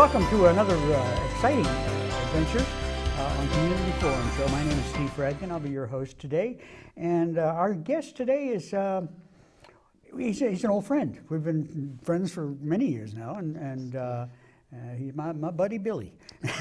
Welcome to another uh, exciting uh, adventure uh, on Community Forum Show. My name is Steve Fradkin. I'll be your host today. And uh, our guest today is, uh, he's, he's an old friend. We've been friends for many years now, and, and uh, he's my, my buddy Billy.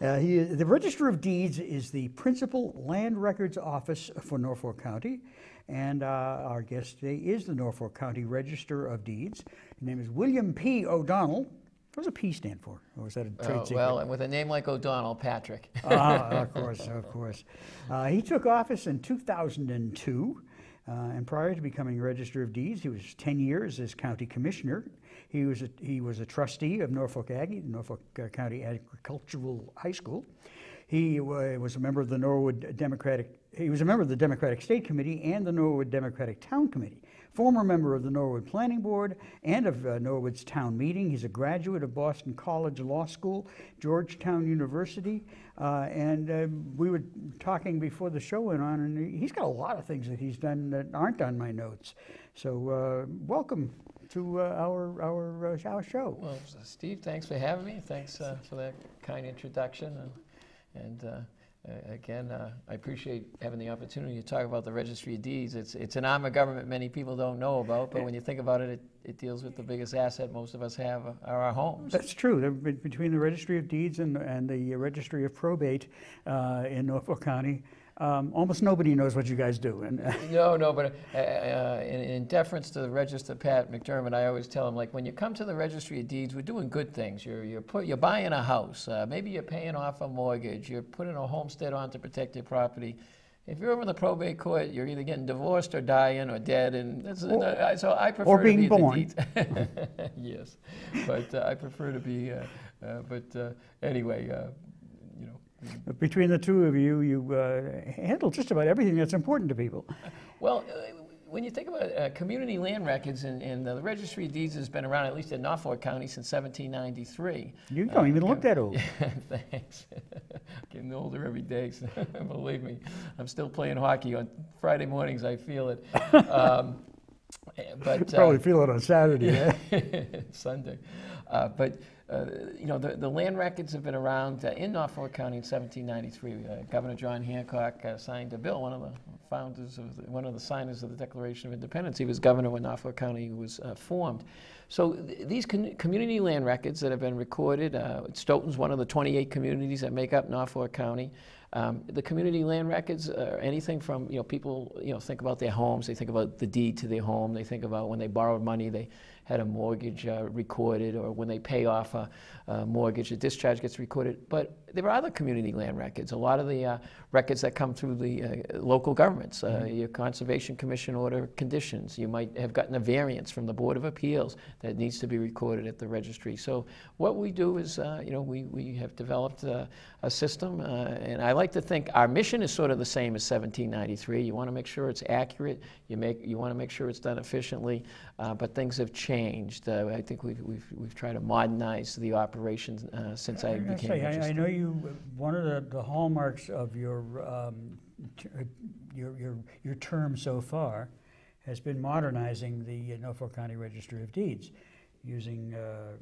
Uh, he, the Register of Deeds is the principal land records office for Norfolk County, and uh, our guest today is the Norfolk County Register of Deeds. His name is William P. O'Donnell. What does a P stand for? Or was that a trade Uh, secret? well, and with a name like O'Donnell, Patrick. ah, of course, of course. Uh, he took office in 2002, uh, and prior to becoming Register of Deeds, he was 10 years as county commissioner. He was a, he was a trustee of Norfolk Aggie, Norfolk uh, County Agricultural High School. He wa- was a member of the Norwood Democratic. He was a member of the Democratic State Committee and the Norwood Democratic Town Committee. Former member of the Norwood Planning Board and of uh, Norwood's town meeting. He's a graduate of Boston College Law School, Georgetown University, uh, and uh, we were talking before the show went on, and he's got a lot of things that he's done that aren't on my notes. So uh, welcome to uh, our our uh, our show. Well, Steve, thanks for having me. Thanks for that kind introduction. And, and again, uh, I appreciate having the opportunity to talk about the Registry of Deeds. It's, it's an arm of government many people don't know about, but when you think about it, it, it deals with the biggest asset most of us have uh, are our homes. That's true. There- be- Between the Registry of Deeds and, and the Registry of Probate uh, in Norfolk County, um, almost nobody knows what you guys do. And No, no, but uh, uh, in, in deference to the Register Pat McDermott, I always tell him like when you come to the Registry of Deeds, we're doing good things. You're you're put, you're buying a house, uh, maybe you're paying off a mortgage, you're putting a homestead on to protect your property. If you're over in the probate court, you're either getting divorced or dying or dead, and that's, Or- so I prefer to being be born. yes, but uh, I prefer to be. Uh, uh, but uh, anyway, uh. Between the two of you, you uh, handle just about everything that's important to people. Well, uh, when you think about uh, community land records, and, and the Registry of Deeds has been around, at least in Norfolk County, since 1793. You don't even look that old. Thanks. Getting older every day, so believe me. I'm still playing hockey on Friday mornings, I feel it. Um, but, uh, Probably feel it on Saturday. eh? Sunday. Uh, but, uh, you know, the, the land records have been around uh, in Norfolk County in 1793. Uh, Governor John Hancock uh, signed a bill, one of the founders of, the, one of the signers of the Declaration of Independence. He was governor when Norfolk County was uh, formed. So th- these community land records that have been recorded, Stoughton's one of the 28 communities that make up Norfolk County. Um, the community land records are anything from, you know, people, you know, think about their homes, they think about the deed to their home, they think about when they borrowed money, they had a mortgage uh, recorded, or when they pay off a, a mortgage, a discharge gets recorded. But there are other community land records. A lot of the uh, records that come through the uh, local governments, uh, your Conservation Commission order conditions. You might have gotten a variance from the Board of Appeals that needs to be recorded at the registry. So what we do is, uh, you know, we, we have developed a system, uh, and I like to think our mission is sort of the same as 1793. You want to make sure it's accurate. You make you want to make sure it's done efficiently, uh, but things have changed. Uh, I think we've, we've, we've tried to modernize the operations uh, since I I became say, I, I know you. One of the, the hallmarks of your, um, uh, your your your term so far has been modernizing the Norfolk County Register of Deeds, using uh,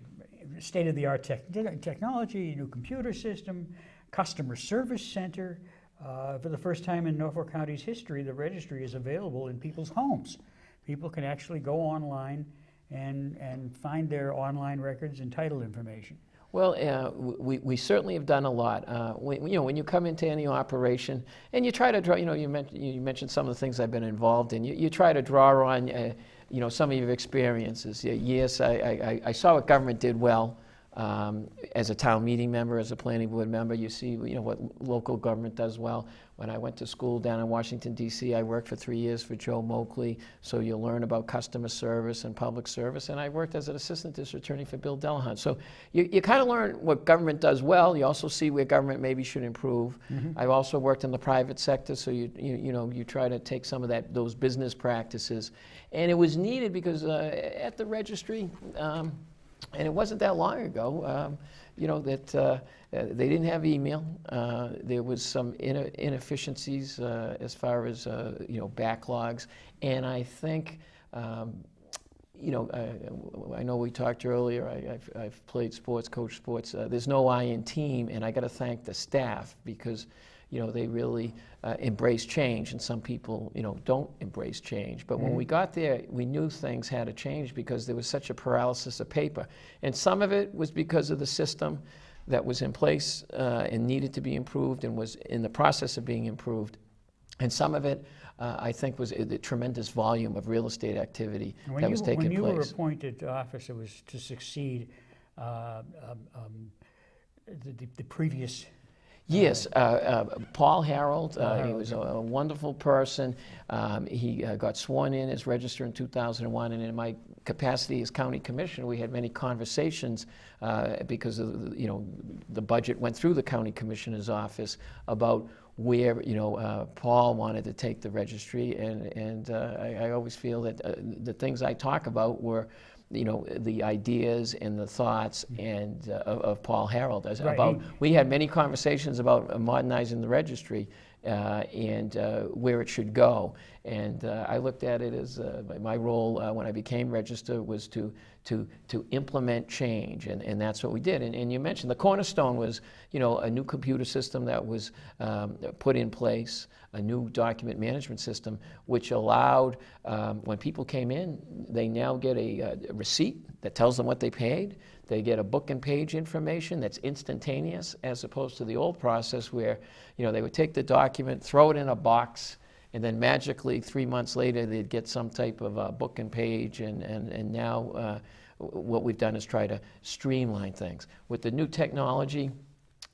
state-of-the-art tech, technology, new computer system, customer service center. Uh, for the first time in Norfolk County's history, the registry is available in people's homes. People can actually go online and, and find their online records and title information. Well, uh, we, we certainly have done a lot. Uh, when, you know, when you come into any operation and you try to draw, you know, you mentioned, you mentioned some of the things I've been involved in. You, you try to draw on, uh, you know, some of your experiences. Yes, I, I, I saw what government did well. Um, as a town meeting member, as a planning board member, you see, you know, what local government does well. When I went to school down in Washington, D.C., I worked for three years for Joe Moakley, so you learn about customer service and public service. And I worked as an assistant district attorney for Bill Delahunt. So you, you kind of learn what government does well. You also see where government maybe should improve. I've also worked in the private sector, so you, you, you know, you try to take some of that, those business practices. And it was needed because uh, at the registry, um, and it wasn't that long ago, um, you know, that uh, uh, they didn't have email. Uh, there was some ine- inefficiencies uh, as far as, uh, you know, backlogs. And I think um, you know, I, I know we talked earlier. I, have I've played sports, coached sports. Uh, there's no I in team, and I got to thank the staff because, you know, they really uh, embrace change, and some people, you know, don't embrace change. But mm-hmm. when we got there, we knew things had to change because there was such a paralysis of paper, and some of it was because of the system that was in place uh, and needed to be improved and was in the process of being improved, and some of it uh, I think was the tremendous volume of real estate activity that was you, taking place. When you were appointed to office, it was to succeed uh, um, um, the, the, the, previous. Yes, uh, uh Paul Harold. Uh. He was a, a wonderful person. Um, he uh, got sworn in as register in 2001, and in my capacity as county commissioner, we had many conversations uh, because of the, you know the budget went through the county commissioner's office about where you know uh, Paul wanted to take the registry, and and uh, I, I, always feel that uh, the things I talk about were. You know the ideas and the thoughts and uh, of, of, Paul Harold. As right. About we had many conversations about modernizing the registry, uh, and uh, where it should go. And uh, I looked at it as uh, my role uh, when I became register was to, to, to implement change, and, and that's what we did. And, and you mentioned the cornerstone was, you know, a new computer system that was um, put in place, a new document management system, which allowed um, when people came in, they now get a, a receipt that tells them what they paid. They get a book and page information that's instantaneous as opposed to the old process where, you know, they would take the document, throw it in a box, and then magically three months later they'd get some type of uh, book and page and, and, and now uh, what we've done is try to streamline things. With the new technology,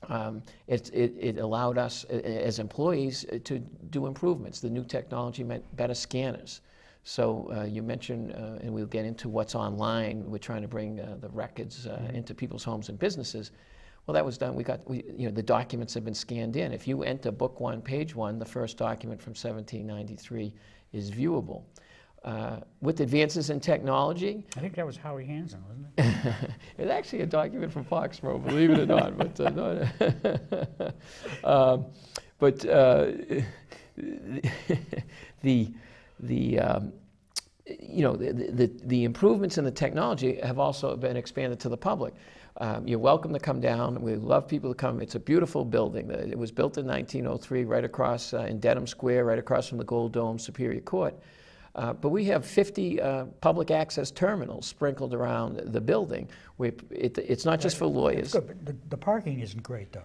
um, it, it, it, allowed us as employees uh, to do improvements. The new technology meant better scanners. So uh, you mentioned, uh, and we'll get into what's online. We're trying to bring uh, the records uh, mm-hmm. into people's homes and businesses. Well, that was done. We got, we, you know, the documents have been scanned in. If you enter book one, page one, the first document from 1793 is viewable. Uh, with advances in technology. I think that was Howie Hansen, wasn't it? it's actually a document from Foxborough, believe it or not. But, uh, no, um, but uh, the the um, you know the, the, the, improvements in the technology have also been expanded to the public. Um, you're welcome to come down. We love people to come. It's a beautiful building. It was built in 1903, right across uh, in Dedham Square, right across from the Gold Dome Superior Court. Uh, but we have 50 uh, public access terminals sprinkled around the building. We, it, it's not just for lawyers. Good, but the, the parking isn't great, though.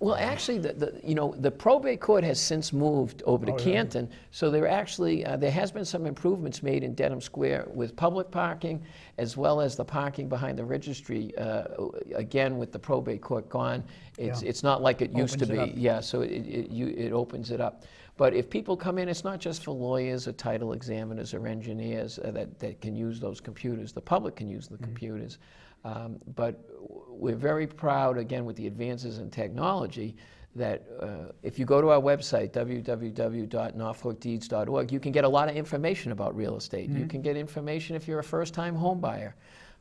Well, actually, the, the, you know, the probate court has since moved over to oh, Canton, yeah. so there actually uh, there has been some improvements made in Dedham Square with public parking as well as the parking behind the registry. Uh, again, with the probate court gone, it's yeah. it's not like it used opens to be. Yeah, so it it, you, it opens it up. But if people come in, it's not just for lawyers or title examiners or engineers uh, that, that can use those computers. The public can use the mm -hmm. computers. Um, but we're very proud, again, with the advances in technology, that uh, if you go to our website, www.norfolkdeeds.org, you can get a lot of information about real estate. Mm-hmm. You can get information if you're a first time home buyer.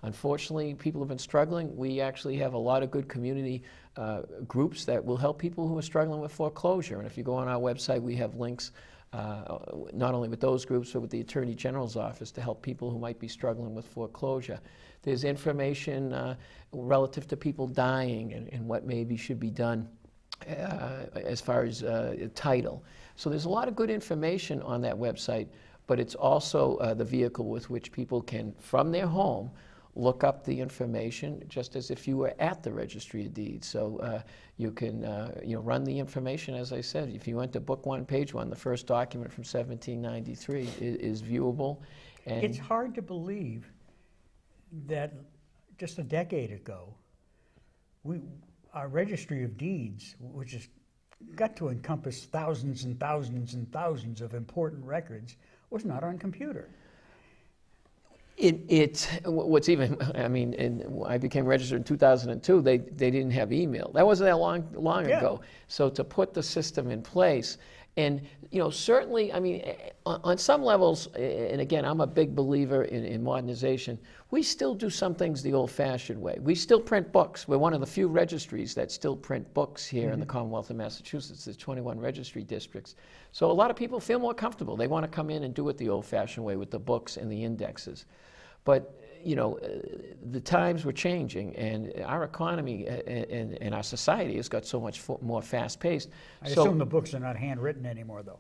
Unfortunately, people have been struggling. We actually have a lot of good community uh, groups that will help people who are struggling with foreclosure. And if you go on our website, we have links uh, not only with those groups, but with the Attorney General's office to help people who might be struggling with foreclosure. There's information uh, relative to people dying and, and, what maybe should be done uh, as far as uh, title. So there's a lot of good information on that website, but it's also uh, the vehicle with which people can, from their home, look up the information just as if you were at the registry of deeds. So uh, you can uh, you know, run the information, as I said. If you went to book one, page one, the first document from 1793 is, is viewable. And it's hard to believe that just a decade ago, we, our registry of deeds, which has got to encompass thousands and thousands and thousands of important records, was not on computer. It, it, what's even, I mean, in, I became registered in 2002, they, they didn't have email. That wasn't that long, long yeah. ago. So to put the system in place, and you know, certainly, I mean, on, on some levels, and again, I'm a big believer in, in modernization, we still do some things the old-fashioned way. We still print books. We're one of the few registries that still print books here mm-hmm. in the mm-hmm. Commonwealth of Massachusetts. There's 21 registry districts. So a lot of people feel more comfortable. They want to come in and do it the old-fashioned way with the books and the indexes. But you know, uh, the times were changing, and our economy uh, and, and our society has got so much more fast paced. I so, assume the books are not handwritten anymore, though.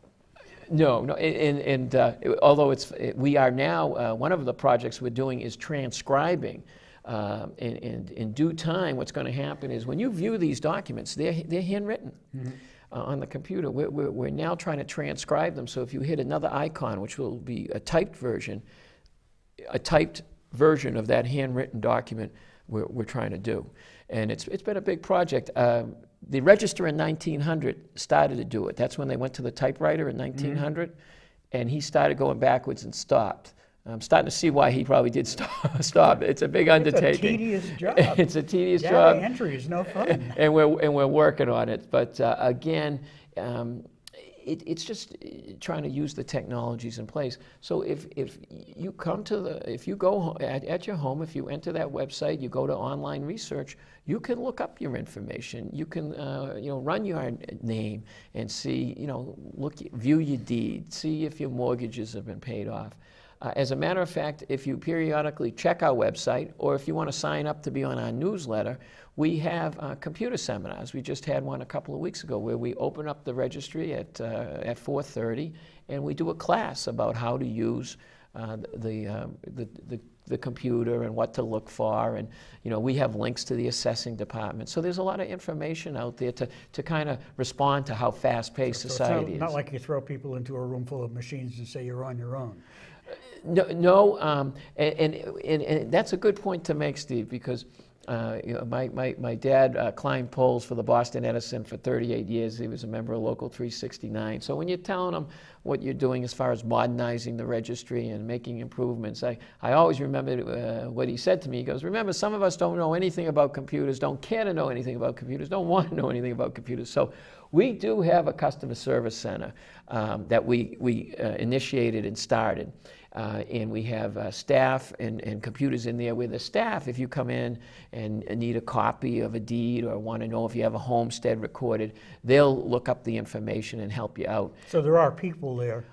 no, no, and, and uh, although it's, we are now, uh, one of the projects we're doing is transcribing. Um, and, and in due time, what's going to happen is when you view these documents, they're, they're handwritten uh, on the computer. We're, we're, we're now trying to transcribe them. So if you hit another icon, which will be a typed version, a typed version of that handwritten document we're, we're trying to do. And it's, it's been a big project. Um, the register in 1900 started to do it. That's when they went to the typewriter in 1900, and he started going backwards and stopped. I'm starting to see why he probably did stop. stop. It's a big undertaking. It's a tedious job. it's a tedious Data job entry is no fun. and we're and we're working on it. But uh, again, um, it, it's just uh, trying to use the technologies in place. So if if you come to the if you go at, at your home, if you enter that website, you go to online research, you can look up your information. You can uh, you know run your name and see you know look view your deed, see if your mortgages have been paid off. Uh, as a matter of fact, if you periodically check our website, or if you want to sign up to be on our newsletter, we have uh, computer seminars. We just had one a couple of weeks ago where we open up the registry at, uh, at 4.30 and we do a class about how to use uh, the, um, the, the, the computer and what to look for. And, you know, we have links to the assessing department. So there's a lot of information out there to, to kind of respond to how fast-paced So society not, is. not like you throw people into a room full of machines and say you're on your own. No, no um, and, and, and, that's a good point to make, Steve, because uh, you know, my, my, my dad uh, climbed poles for the Boston Edison for 38 years. He was a member of Local 369. So when you're telling him what you're doing as far as modernizing the registry and making improvements, I, I always remember uh, what he said to me. He goes, Remember, some of us don't know anything about computers, don't care to know anything about computers, don't want to know anything about computers. So we do have a customer service center um, that we, we uh, initiated and started. Uh, and we have uh, staff and, and computers in there where the staff, if you come in and need a copy of a deed or want to know if you have a homestead recorded, they'll look up the information and help you out. So there are people there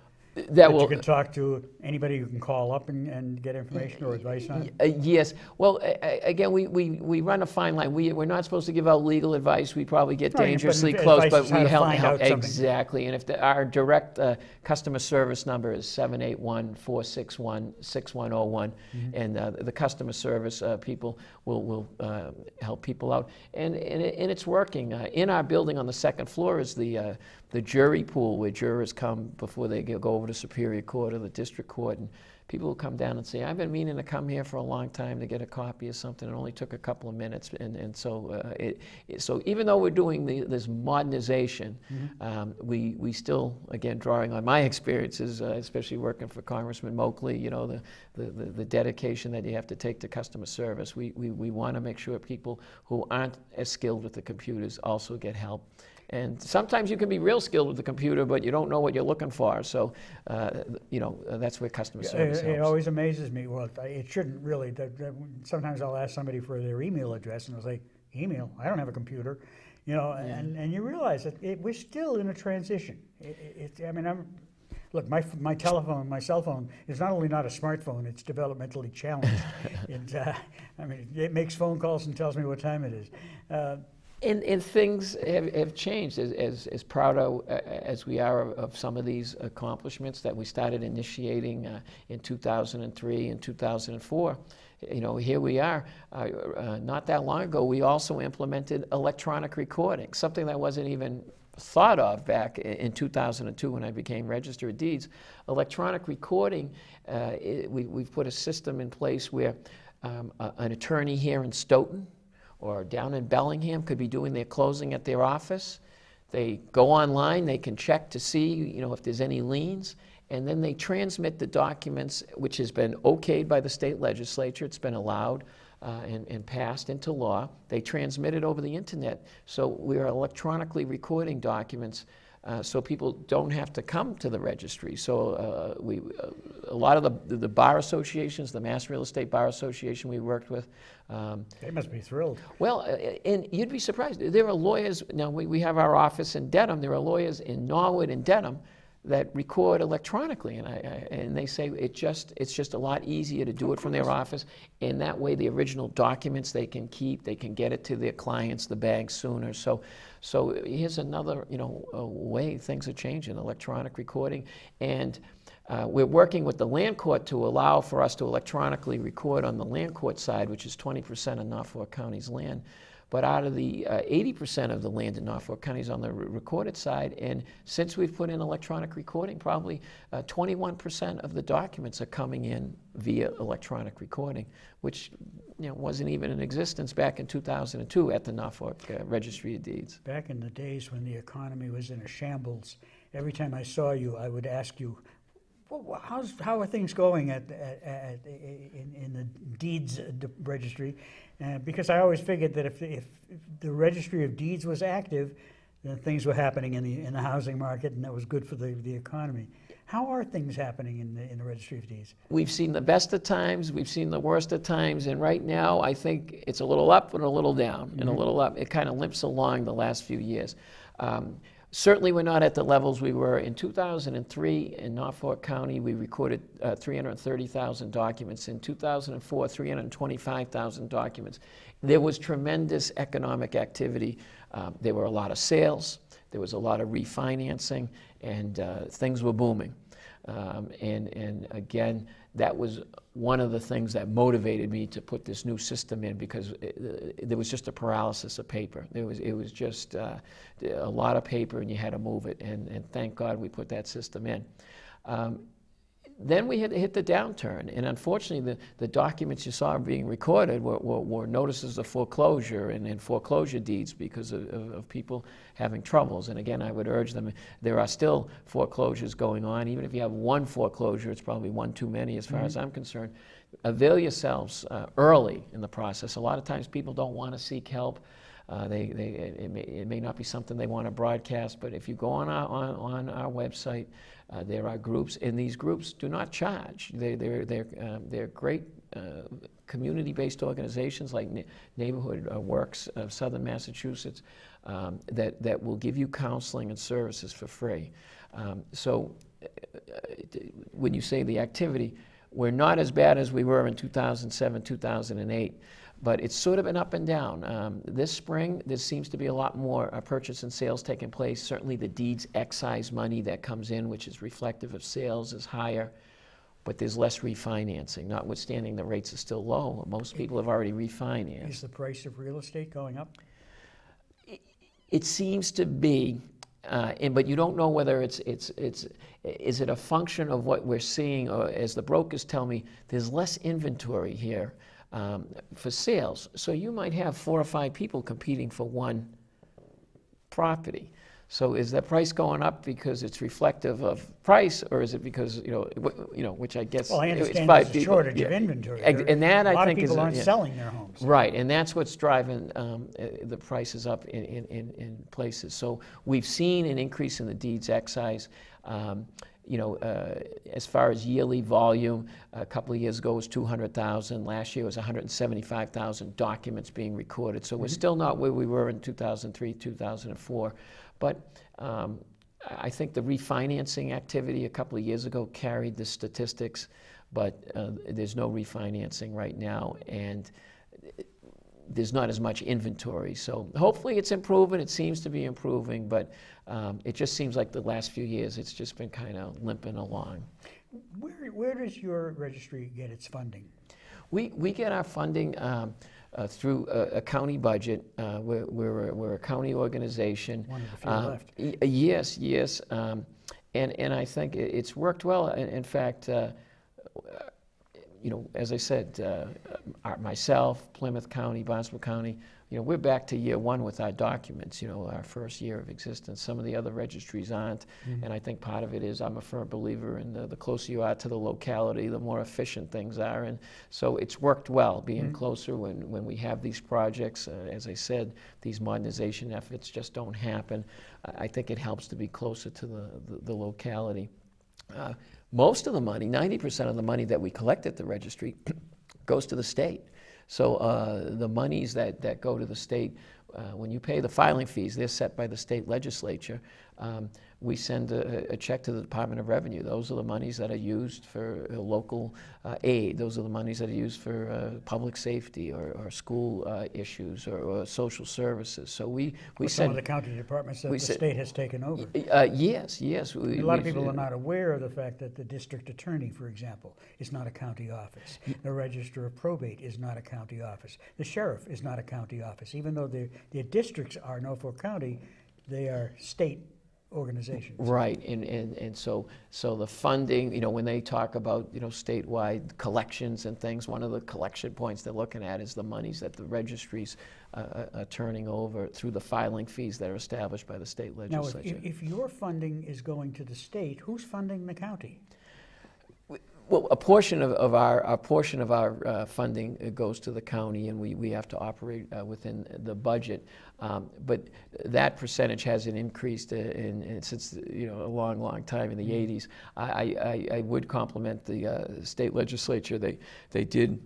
That will, you can talk to, anybody you can call up and, and get information or advice on. Uh, yes. Well, again, we, we, we run a fine line. We, we're not supposed to give out legal advice. We probably get Right, dangerously advice close, but we help, help out exactly. And if the, our direct uh, customer service number is 781 461 6101, Mm-hmm. and uh, the customer service uh, people will, will uh, help people out. And, and, it, and it's working. Uh, in our building on the second floor is the, uh, the jury pool where jurors come before they go over to Superior Court or the District Court. And people will come down and say, I've been meaning to come here for a long time to get a copy of something. It only took a couple of minutes. And, and so, uh, it, so even though we're doing the, this modernization, um, we, we still, again, drawing on my experiences, uh, especially working for Congressman Moakley, you know, the, the, the, the dedication that you have to take to customer service. We, we, we want to make sure people who aren't as skilled with the computers also get help. And sometimes you can be real skilled with the computer, but you don't know what you're looking for. So, uh, you know, uh, that's where customer service It, it always amazes me. Well, it shouldn't really. That, that, sometimes I'll ask somebody for their email address, and they'll say, "Email? I don't have a computer." You know, and, and you realize that it, we're still in a transition. It, it, I mean, I'm look. My my telephone, my cell phone is not only not a smartphone; it's developmentally challenged. it, uh, I mean, it makes phone calls and tells me what time it is. Uh, And, and things have, have changed as, as, as proud of, uh, as we are of, of some of these accomplishments that we started initiating uh, in 2003 and 2004. You know, here we are. Uh, uh, not that long ago, we also implemented electronic recording, something that wasn't even thought of back in 2002 when I became Register of Deeds. Electronic recording, uh, it, we, we've put a system in place where um, an attorney here in Stoughton or down in Bellingham could be doing their closing at their office. They go online, they can check to see, you know, if there's any liens, and then they transmit the documents, which has been okayed by the state legislature, it's been allowed uh, and, and passed into law. They transmit it over the internet. So we are electronically recording documents uh, so people don't have to come to the registry. So uh, we, uh, a lot of the, the bar associations, the Mass Real Estate Bar Association we worked with, um, they must be thrilled. well, uh, and you'd be surprised. There are lawyers, now we, we have our office in Dedham, there are lawyers in Norwood and Dedham that record electronically, and I, I and they say it just it's just a lot easier to do it from their office, and that way the original documents they can keep, they can get it to their clients, the bank sooner. So, so here's another you know way things are changing, electronic recording, and. Uh, we're working with the land court to allow for us to electronically record on the land court side, which is 20% of Norfolk County's land. But out of the uh, 80% of the land in Norfolk County is on the re- recorded side, and since we've put in electronic recording, probably uh, 21% of the documents are coming in via electronic recording, which you know, wasn't even in existence back in 2002 at the Norfolk uh, Registry of Deeds. Back in the days when the economy was in a shambles, every time I saw you, I would ask you, how's, how are things going at, at, at, in, in the deeds uh, registry? Uh, because I always figured that if, if, if the registry of deeds was active, then things were happening in the, in the housing market, and that was good for the, the economy. How are things happening in the, in the registry of deeds? We've seen the best of times, we've seen the worst of times, and right now I think it's a little up and a little down, and a little up. It kind of limps along the last few years. Um, Certainly, we're not at the levels we were in 2003 in Norfolk County. We recorded uh, 330,000 documents. In 2004, 325,000 documents. There was tremendous economic activity. Um, there were a lot of sales. There was a lot of refinancing, and uh, things were booming. Um, and, and again, that was one of the things that motivated me to put this new system in because it, it, there was just a paralysis of paper. There was, it was just uh, a lot of paper and you had to move it. And, and thank God we put that system in. Um, then we had to hit the downturn. And unfortunately, the, the documents you saw being recorded were, were, were notices of foreclosure and, and foreclosure deeds because of, of, of, people having troubles. And again, I would urge them, there are still foreclosures going on. Even if you have one foreclosure, it's probably one too many as far mm-hmm. as I'm concerned. Avail yourselves uh, early in the process. A lot of times people don't want to seek help. Uh, they, they, it, may, it may not be something they want to broadcast, but if you go on our, on, on our website, uh, there are groups, and these groups do not charge. They, they're, they're, um, they're great uh, community-based organizations like Na- Neighborhood uh, Works of Southern Massachusetts um, that, that will give you counseling and services for free. Um, so uh, when you say the activity, we're not as bad as we were in 2007, 2008 but it's sort of an up and down. Um, this spring, there seems to be a lot more uh, purchase and sales taking place. Certainly, the deeds excise money that comes in, which is reflective of sales, is higher, but there's less refinancing. Notwithstanding, the rates are still low. Most people have already refinanced. Is the price of real estate going up? It, it seems to be. Uh, and, but you don't know whether it's, it's, it's, is it a function of what we're seeing, or as the brokers tell me, there's less inventory here um, for sales. So you might have four or five people competing for one property. So is that price going up because it's reflective of price, or is it because you know, you know, which I guess well, I understand five there's a shortage yeah. of inventory. And, and that a I lot think of people is aren't yeah. selling their homes. Right, and that's what's driving um, uh, the prices up in, in, in, in places. So we've seen an increase in the deeds excise. Um, you know, uh, as far as yearly volume, a couple of years ago was 200,000. Last year was 175,000 documents being recorded. So mm-hmm. we're still not where we were in 2003, 2004. But um, I think the refinancing activity a couple of years ago carried the statistics, but uh, there's no refinancing right now. And there's not as much inventory. So hopefully it's improving. It seems to be improving, but um, it just seems like the last few years it's just been kind of limping along. Where, where does your registry get its funding? We, we get our funding um, uh, through a, a, county budget. Uh, we're, we're, a, we're a county organization. One of the few uh, left. Y- yes, yes. Um, and, and I think it's worked well. In, in fact, uh, you know, as I said, uh, myself, Plymouth County, Barnstable County, you know, we're back to year one with our documents, you know, our first year of existence. Some of the other registries aren't, mm-hmm. and I think part of it is I'm a firm believer in the, the, closer you are to the locality, the more efficient things are. And so it's worked well being mm-hmm. closer when, when we have these projects. Uh, as I said, these modernization efforts just don't happen. I, I think it helps to be closer to the, the, the locality. Uh, most of the money, 90% of the money that we collect at the registry, goes to the state. So uh, the monies that, that go to the state, uh, when you pay the filing fees, they're set by the state legislature. Um, we send a, a check to the Department of Revenue. Those are the monies that are used for uh, local uh, aid. Those are the monies that are used for uh, public safety or, or school uh, issues or, or social services. So we, we With some of send. the county departments that the said- state has taken over. Uh, yes, yes. we- A lot of people are not aware of the fact that the district attorney, for example, is not a county office. The register of probate is not a county office. The sheriff is not a county office. Even though the districts are Norfolk County, they are state organizations. Right, and, and, and so, so the funding, you know, when they talk about, you know, statewide collections and things, one of the collection points they're looking at is the monies that the registries uh, uh, are turning over through the filing fees that are established by the state Now, if, legislature. if if your funding is going to the state, who's funding the county? Well, a portion of, of our, a portion of our uh, funding uh, goes to the county, and we, we have to operate uh, within the budget. Um, But that percentage hasn't increased uh, in, in- since, you know, a long, long time in the 80s. I, I, I- I would compliment the uh, state legislature. They, they did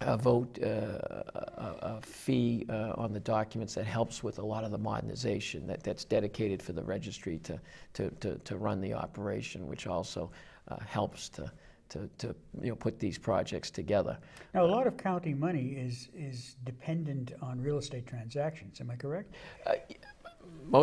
uh, vote uh, a, a fee uh, on the documents that helps with a lot of the modernization that, that's dedicated for the registry to, to, to, to run the operation, which also uh, helps to, to, to you know, put these projects together. Now, a lot of county money is, is dependent on real estate transactions, am I correct? Mo-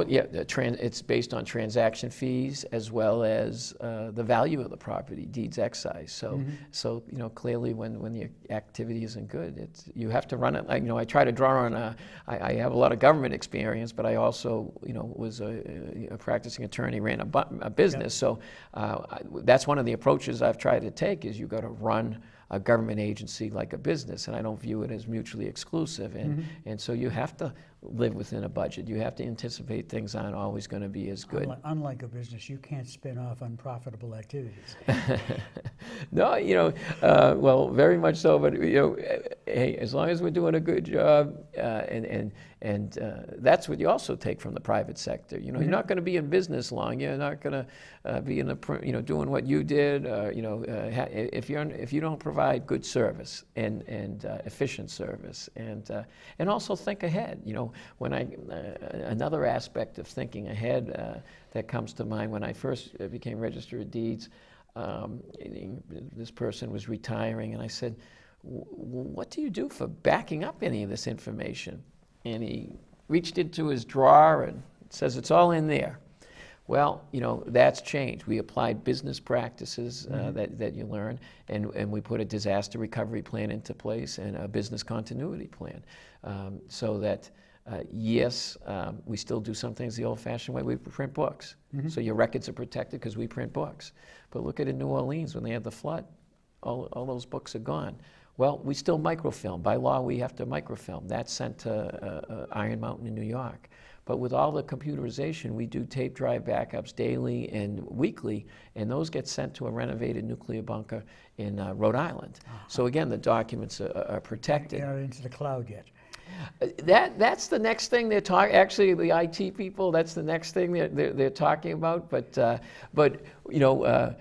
yeah, it's based on transaction fees as well as uh, the value of the property, deeds excise. So, so you know, clearly when, when the activity isn't good, it's, you have to run it. Like, you know, I try to draw on, a, I, I have a lot of government experience, but I also, you know, was a, a practicing attorney, ran a, a business. So uh, I, that's one of the approaches I've tried to take is you got to run a government agency like a business, and I don't view it as mutually exclusive. And, and so you have to live within a budget. You have to anticipate things aren't always going to be as good. Unli- Unlike a business, you can't spin off unprofitable activities. no, you know, uh, well, very much so. But you know, hey, as long as we're doing a good job, uh, and and and uh, that's what you also take from the private sector. You know, you're not going to be in business long. You're not going to uh, be in the you know doing what you did. Uh, you know, uh, if you're if you don't provide good service and and uh, efficient service, and uh, and also think ahead. You know, when I uh, another aspect of thinking ahead uh, that comes to mind when I first uh, became register of deeds um, this person was retiring, and I said, "What do you do for backing up any of this information?" And he reached into his drawer and says, "It's all in there." Well, you know, that's changed. We applied business practices uh, that, that you learn, and, and we put a disaster recovery plan into place and a business continuity plan um, so that, uh, yes, um, we still do some things the old fashioned way. We print books. So your records are protected because we print books. But look at in New Orleans when they had the flood, all, all those books are gone. Well, we still microfilm. By law, we have to microfilm. That's sent to uh, uh, Iron Mountain in New York. But with all the computerization, we do tape drive backups daily and weekly, and those get sent to a renovated nuclear bunker in uh, Rhode Island. So again, the documents are, are protected. Not into the cloud yet. That, that's the next thing they're talking, actually, the IT people, that's the next thing they're, they're, they're talking about. But, uh, but, you know, uh,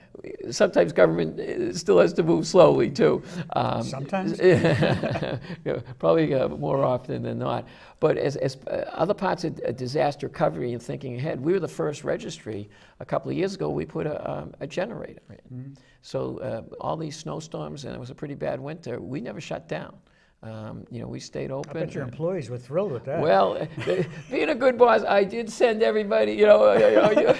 sometimes government uh, still has to move slowly, too. Um, Sometimes. probably uh, more often than not. But as, as uh, other parts of uh, disaster recovery and thinking ahead, we were the first registry a couple of years ago. We put a, um, a generator in. So uh, all these snowstorms, and it was a pretty bad winter. We never shut down. Um, you know, we stayed open. I bet your employees were thrilled with that. Well, uh, being a good boss, I did send everybody, you know, you know, you-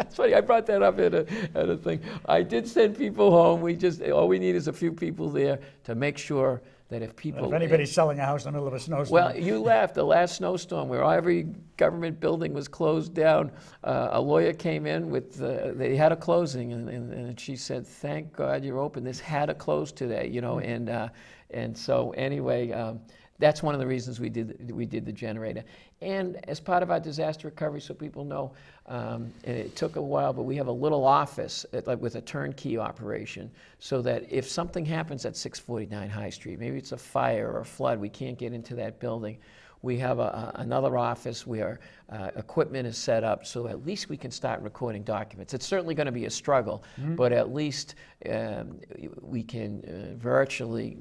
it's funny, I brought that up at a, at a thing. I did send people home. We just, all we need is a few people there to make sure that if people. if anybody's selling a house in the middle of a snowstorm, Well, you laughed. The last snowstorm, where every government building was closed down, uh, a lawyer came in with. Uh, they had a closing, and, and, and she said, "Thank God you're open. This had to close today." You know, and uh, and so anyway. Um, that's one of the reasons we did we did the generator, and as part of our disaster recovery, so people know, um, and it took a while, but we have a little office at, like with a turnkey operation, so that if something happens at 649 High Street, maybe it's a fire or a flood, we can't get into that building. We have a, a- another office where uh, equipment is set up, so at least we can start recording documents. It's certainly going to be a struggle, but at least um, we can uh, virtually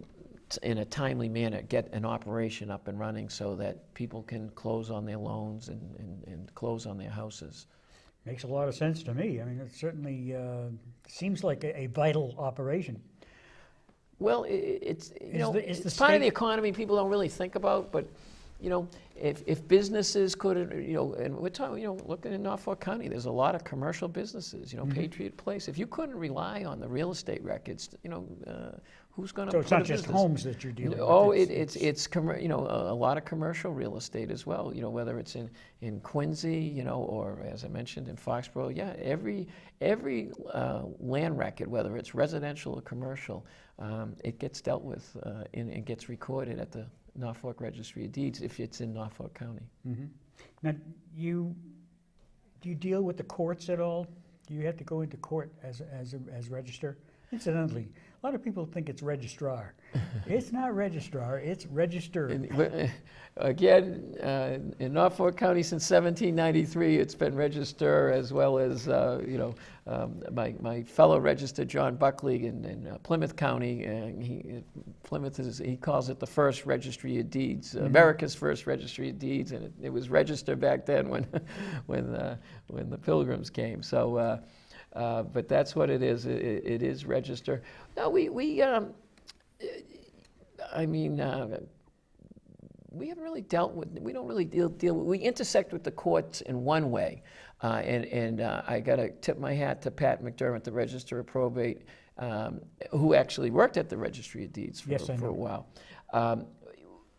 in a timely manner, get an operation up and running so that people can close on their loans and, and, and close on their houses. Makes a lot of sense to me. I mean, it certainly uh, seems like a, a vital operation. Well, i- i it's, you Is know, the- is the it's part of the economy people don't really think about, but, you know, if, if businesses could, uh, you know, and we're talking, you know, looking in Norfolk County, there's a lot of commercial businesses, you know, Mm-hmm. Patriot Place. If you couldn't rely on the real estate records, you know, uh, who's going to So it's not just homes that you're dealing with. Oh, it, it's, it's, commer- you know, a, a lot of commercial real estate as well, you know, whether it's in, in Quincy, you know, or as I mentioned, in Foxborough, yeah, every, every uh, land record, whether it's residential or commercial, um, it gets dealt with uh, and it gets recorded at the Norfolk Registry of Deeds if it's in Norfolk County. Mhm. Now, you, do you deal with the courts at all? Do you have to go into court as, as, a- as register? Incidentally, a lot of people think it's registrar. It's not registrar, it's register. And, uh, Again, uh, in Norfolk County since 1793, it's been register as well as, uh, you know, um, my, my fellow register, John Buckley in, in uh, Plymouth County, and he, Plymouth is, he calls it the first registry of deeds, America's first registry of deeds, and it, it was registered back then when, when, uh, when the pilgrims came. So, uh, but that's what it is. It, it is register. No, we, we um, I mean, uh, we haven't really dealt with, we don't really deal, deal with, we intersect with the courts in one way. Uh, and and uh, I got to tip my hat to Pat McDermott, the Register of Probate, um, who actually worked at the Registry of Deeds for, Yes, for a while. Um,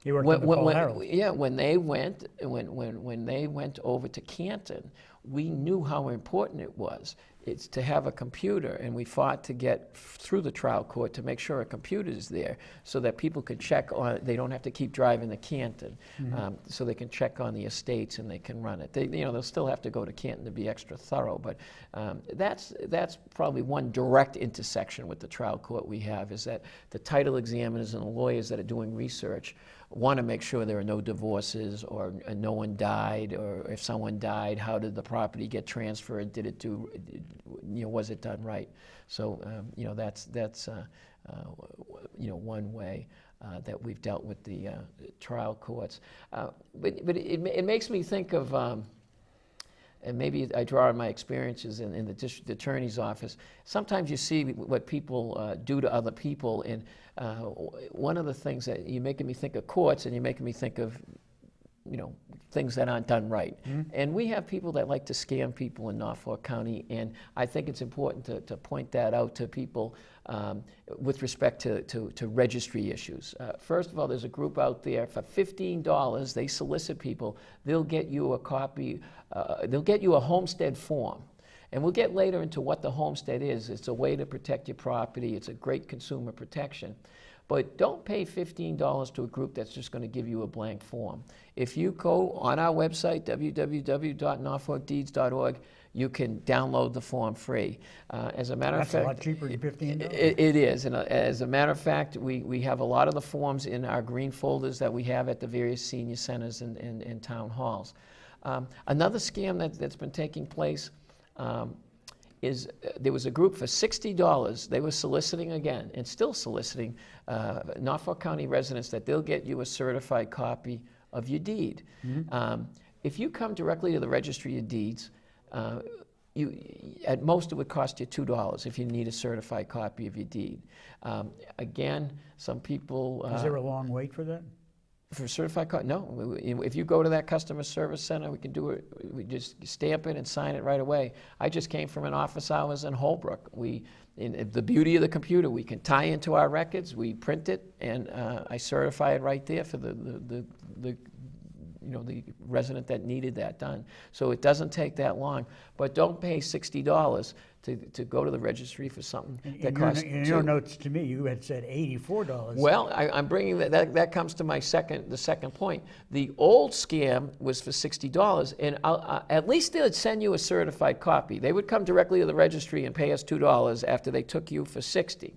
You worked when, the when- when- Yeah, when they went, when, when, when they went over to Canton, we knew how important it was. It's to have a computer, and we fought to get through the trial court to make sure a computer is there so that people could check on, they don't have to keep driving to Canton. Mm-hmm. Um, so they can check on the estates and they can run it. They, you know, they'll still have to go to Canton to be extra thorough, but um, that's, that's probably one direct intersection with the trial court we have is that the title examiners and the lawyers that are doing research want to make sure there are no divorces or uh, no one died or if someone died, how did the property get transferred? Did it do, you know, was it done right? So, um, you know, that's, that's uh, uh, you know, one way. Uh, that we've dealt with the uh, trial courts, uh, but but it, it makes me think of um, and maybe I draw on my experiences in, in the district attorney's office. Sometimes you see what people uh, do to other people, and uh, one of the things that you're making me think of courts, and you're making me think of, you know, things that aren't done right. And we have people that like to scam people in Norfolk County, and I think it's important to, to point that out to people um, with respect to, to, to registry issues. Uh, first of all, there's a group out there for $15, they solicit people, they'll get you a copy, uh, they'll get you a homestead form. And we'll get later into what the homestead is. It's a way to protect your property, it's a great consumer protection. But don't pay $15 to a group that's just going to give you a blank form. If you go on our website, www.norfolkdeeds.org, you can download the form free. Uh, as a matter That's of a fact, lot cheaper than fifteen it, it is, and uh, as a matter of fact, we, we have a lot of the forms in our green folders that we have at the various senior centers and, and, and town halls. Um, another scam that, that's been taking place um, is uh, there was a group for $60. They were soliciting again, and still soliciting uh, Norfolk County residents that they'll get you a certified copy of your deed. Um, if you come directly to the Registry of Deeds, uh, you, at most, it would cost you two dollars if you need a certified copy of your deed. Um, again, some people uh, Is there a long wait for that? For certified copy. No, if you go to that customer service center, we can do it. We just stamp it and sign it right away. I just came from an office hours in Holbrook. We, in the beauty of the computer, we can tie into our records. We print it, and uh, I certify it right there for the the, the, the you know, the resident that needed that done. So it doesn't take that long, but don't pay sixty dollars to, to go to the registry for something In- that In your, costs in your two. notes to me, you had said eighty-four dollars. Well, I, I'm bringing that, that, that comes to my second, the second point. The old scam was for sixty dollars, and I'll, uh, at least they'd send you a certified copy. They would come directly to the registry and pay us two dollars after they took you for sixty.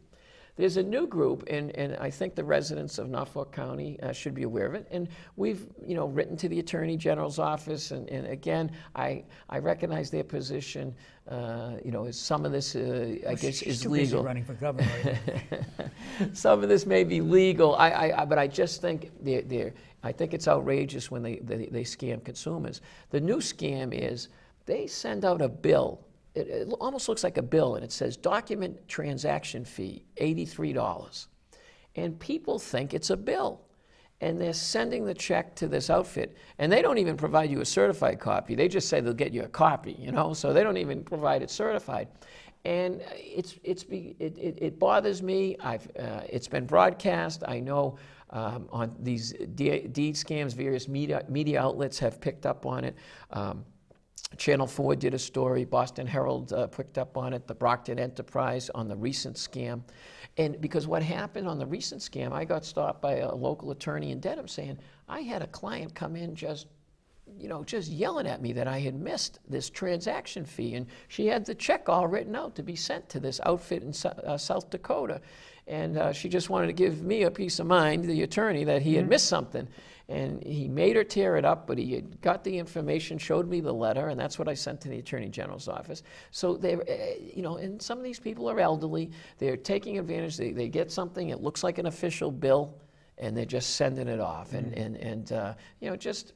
There's a new group, and, and I think the residents of Norfolk County uh, should be aware of it. And we've, you know, written to the Attorney General's office, and, and again, I, I recognize their position. Uh, you know, is some of this, uh, I guess, She's is too busy legal. running for governor right. Some of this may be legal, I, I, I- but I just think they're, they're, I think it's outrageous when they, they, they scam consumers. The new scam is they send out a bill. It, it almost looks like a bill, and it says document transaction fee, $83. And people think it's a bill. And they're sending the check to this outfit, and they don't even provide you a certified copy. They just say they'll get you a copy, you know, so they don't even provide it certified. And it's, it's, it, it, it bothers me. I've, uh, it's been broadcast. I know um, on these deed scams, various media, media outlets have picked up on it. Um, Channel 4 did a story, Boston Herald uh, picked up on it, the Brockton Enterprise on the recent scam. And because what happened on the recent scam, I got stopped by a local attorney in Dedham saying, I had a client come in just you know, just yelling at me that I had missed this transaction fee. And she had the check all written out to be sent to this outfit in uh, South Dakota. And uh, she just wanted to give me a peace of mind, the attorney, that he had missed something. And he made her tear it up, but he had got the information, showed me the letter, and that's what I sent to the Attorney General's office. So they, uh, you know, and some of these people are elderly. They're taking advantage. They, they get something. It looks like an official bill, and they're just sending it off. And and and uh, you know, just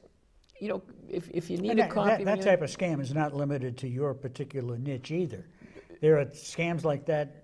you know, if, if you need And a copy, that, that type of scam is not limited to your particular niche either. There are scams like that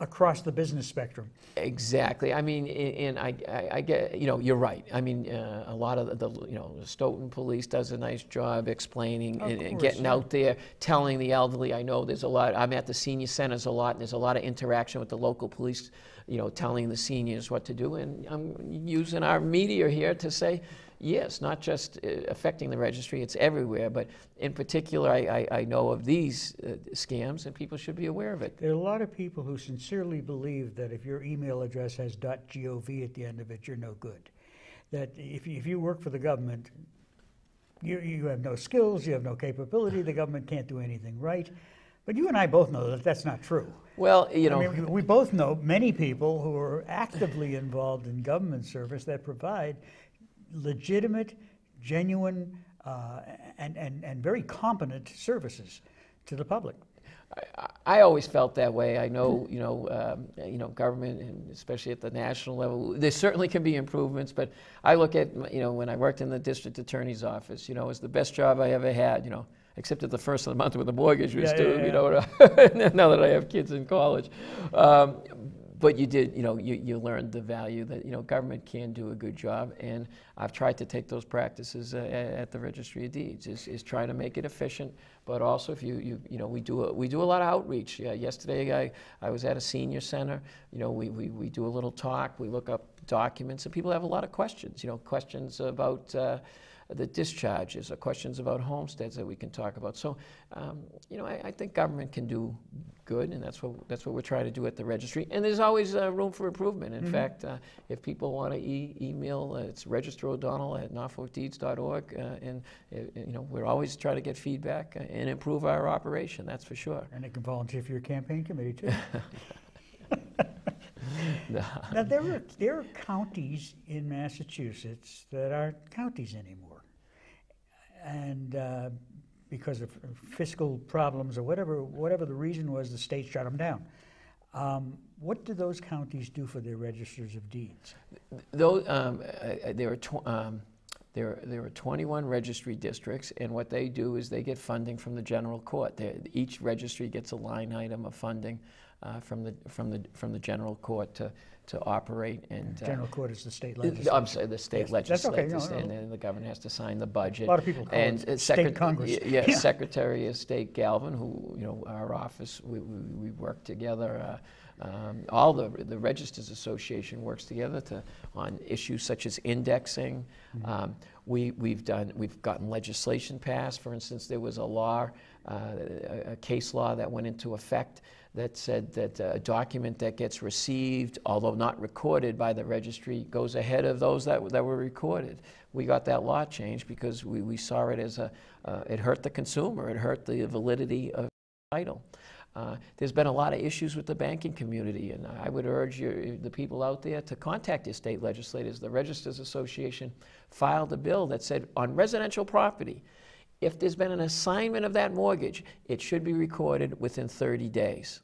across the business spectrum. exactly. I mean, and I, I, I get, you know, you're right. I mean, uh, a lot of the, you know, Stoughton Police does a nice job explaining and, and getting yeah. out there, telling the elderly. I know there's a lot. I'm at the senior centers a lot, and there's a lot of interaction with the local police. You know, telling the seniors what to do, and I'm using our media here to say. Yes, not just uh, affecting the registry, it's everywhere. But in particular, I, I, I know of these uh, scams, and people should be aware of it. There are a lot of people who sincerely believe that if your email address has .gov at the end of it, you're no good. That if you, if you work for the government, you, you have no skills, you have no capability, the government can't do anything right. But you and I both know that that's not true. Well, you know, I mean, we both know many people who are actively involved in government service that provide legitimate, genuine, uh, and, and, and very competent services to the public. I, I always felt that way. I know, you know, um, you know, government, and especially at the national level, there certainly can be improvements. But I look at, you know, when I worked in the district attorney's office, you know, it was the best job I ever had. You know, except at the first of the month when the mortgage was Yeah, due. yeah, You know, now that I have kids in college. Um, but you did, you know, you, you learned the value that, you know, government can do a good job. And I've tried to take those practices uh, at the Registry of Deeds, is, is try to make it efficient. But also if you, you, you know, we do, a, we do a lot of outreach. Yeah, yesterday I, I was at a senior center, you know, we, we, we do a little talk, we look up documents, and people have a lot of questions, you know, questions about, uh, the discharges or questions about homesteads that we can talk about. So, um, you know, I, I think government can do good, and that's what that's what we're trying to do at the registry. And there's always uh, room for improvement. In fact, uh, if people want to e- email, uh, it's registerodonnell at norfolkdeeds.org, uh, and uh, you know we're always trying to get feedback uh, and improve our operation. That's for sure. And they can volunteer for your campaign committee too. No. now, there are, there are counties in Massachusetts that aren't counties anymore. And uh, because of fiscal problems or whatever, whatever the reason was, the state shut them down. Um, what do those counties do for their registers of deeds? Um, uh, there are um, there there are 21 registry districts, and what they do is they get funding from the general court. They, each registry gets a line item of funding uh, from the from the from the general court to to operate and. uh, General court is the state legislature. I'm sorry, the state Yes, that's okay, legislature, no, no. and then the governor has to sign the budget. A lot of people call and it uh, state Congress. y- Yeah, Yeah. Secretary of State Galvin, who, you know, our office, we, we, we work together. Uh, um, all the the Registers Association works together to on issues such as indexing. Mm-hmm. Um, we we've done we've gotten legislation passed. For instance, there was a law, uh, a, a case law that went into effect that said that a document that gets received, although not recorded by the registry, goes ahead of those that, that were recorded. We got that law changed because we, we saw it as a, uh, it hurt the consumer, it hurt the validity of title. Uh, there's been a lot of issues with the banking community, and I would urge the people out there to contact your state legislators. The Registers Association filed a bill that said on residential property, if there's been an assignment of that mortgage, it should be recorded within 30 days.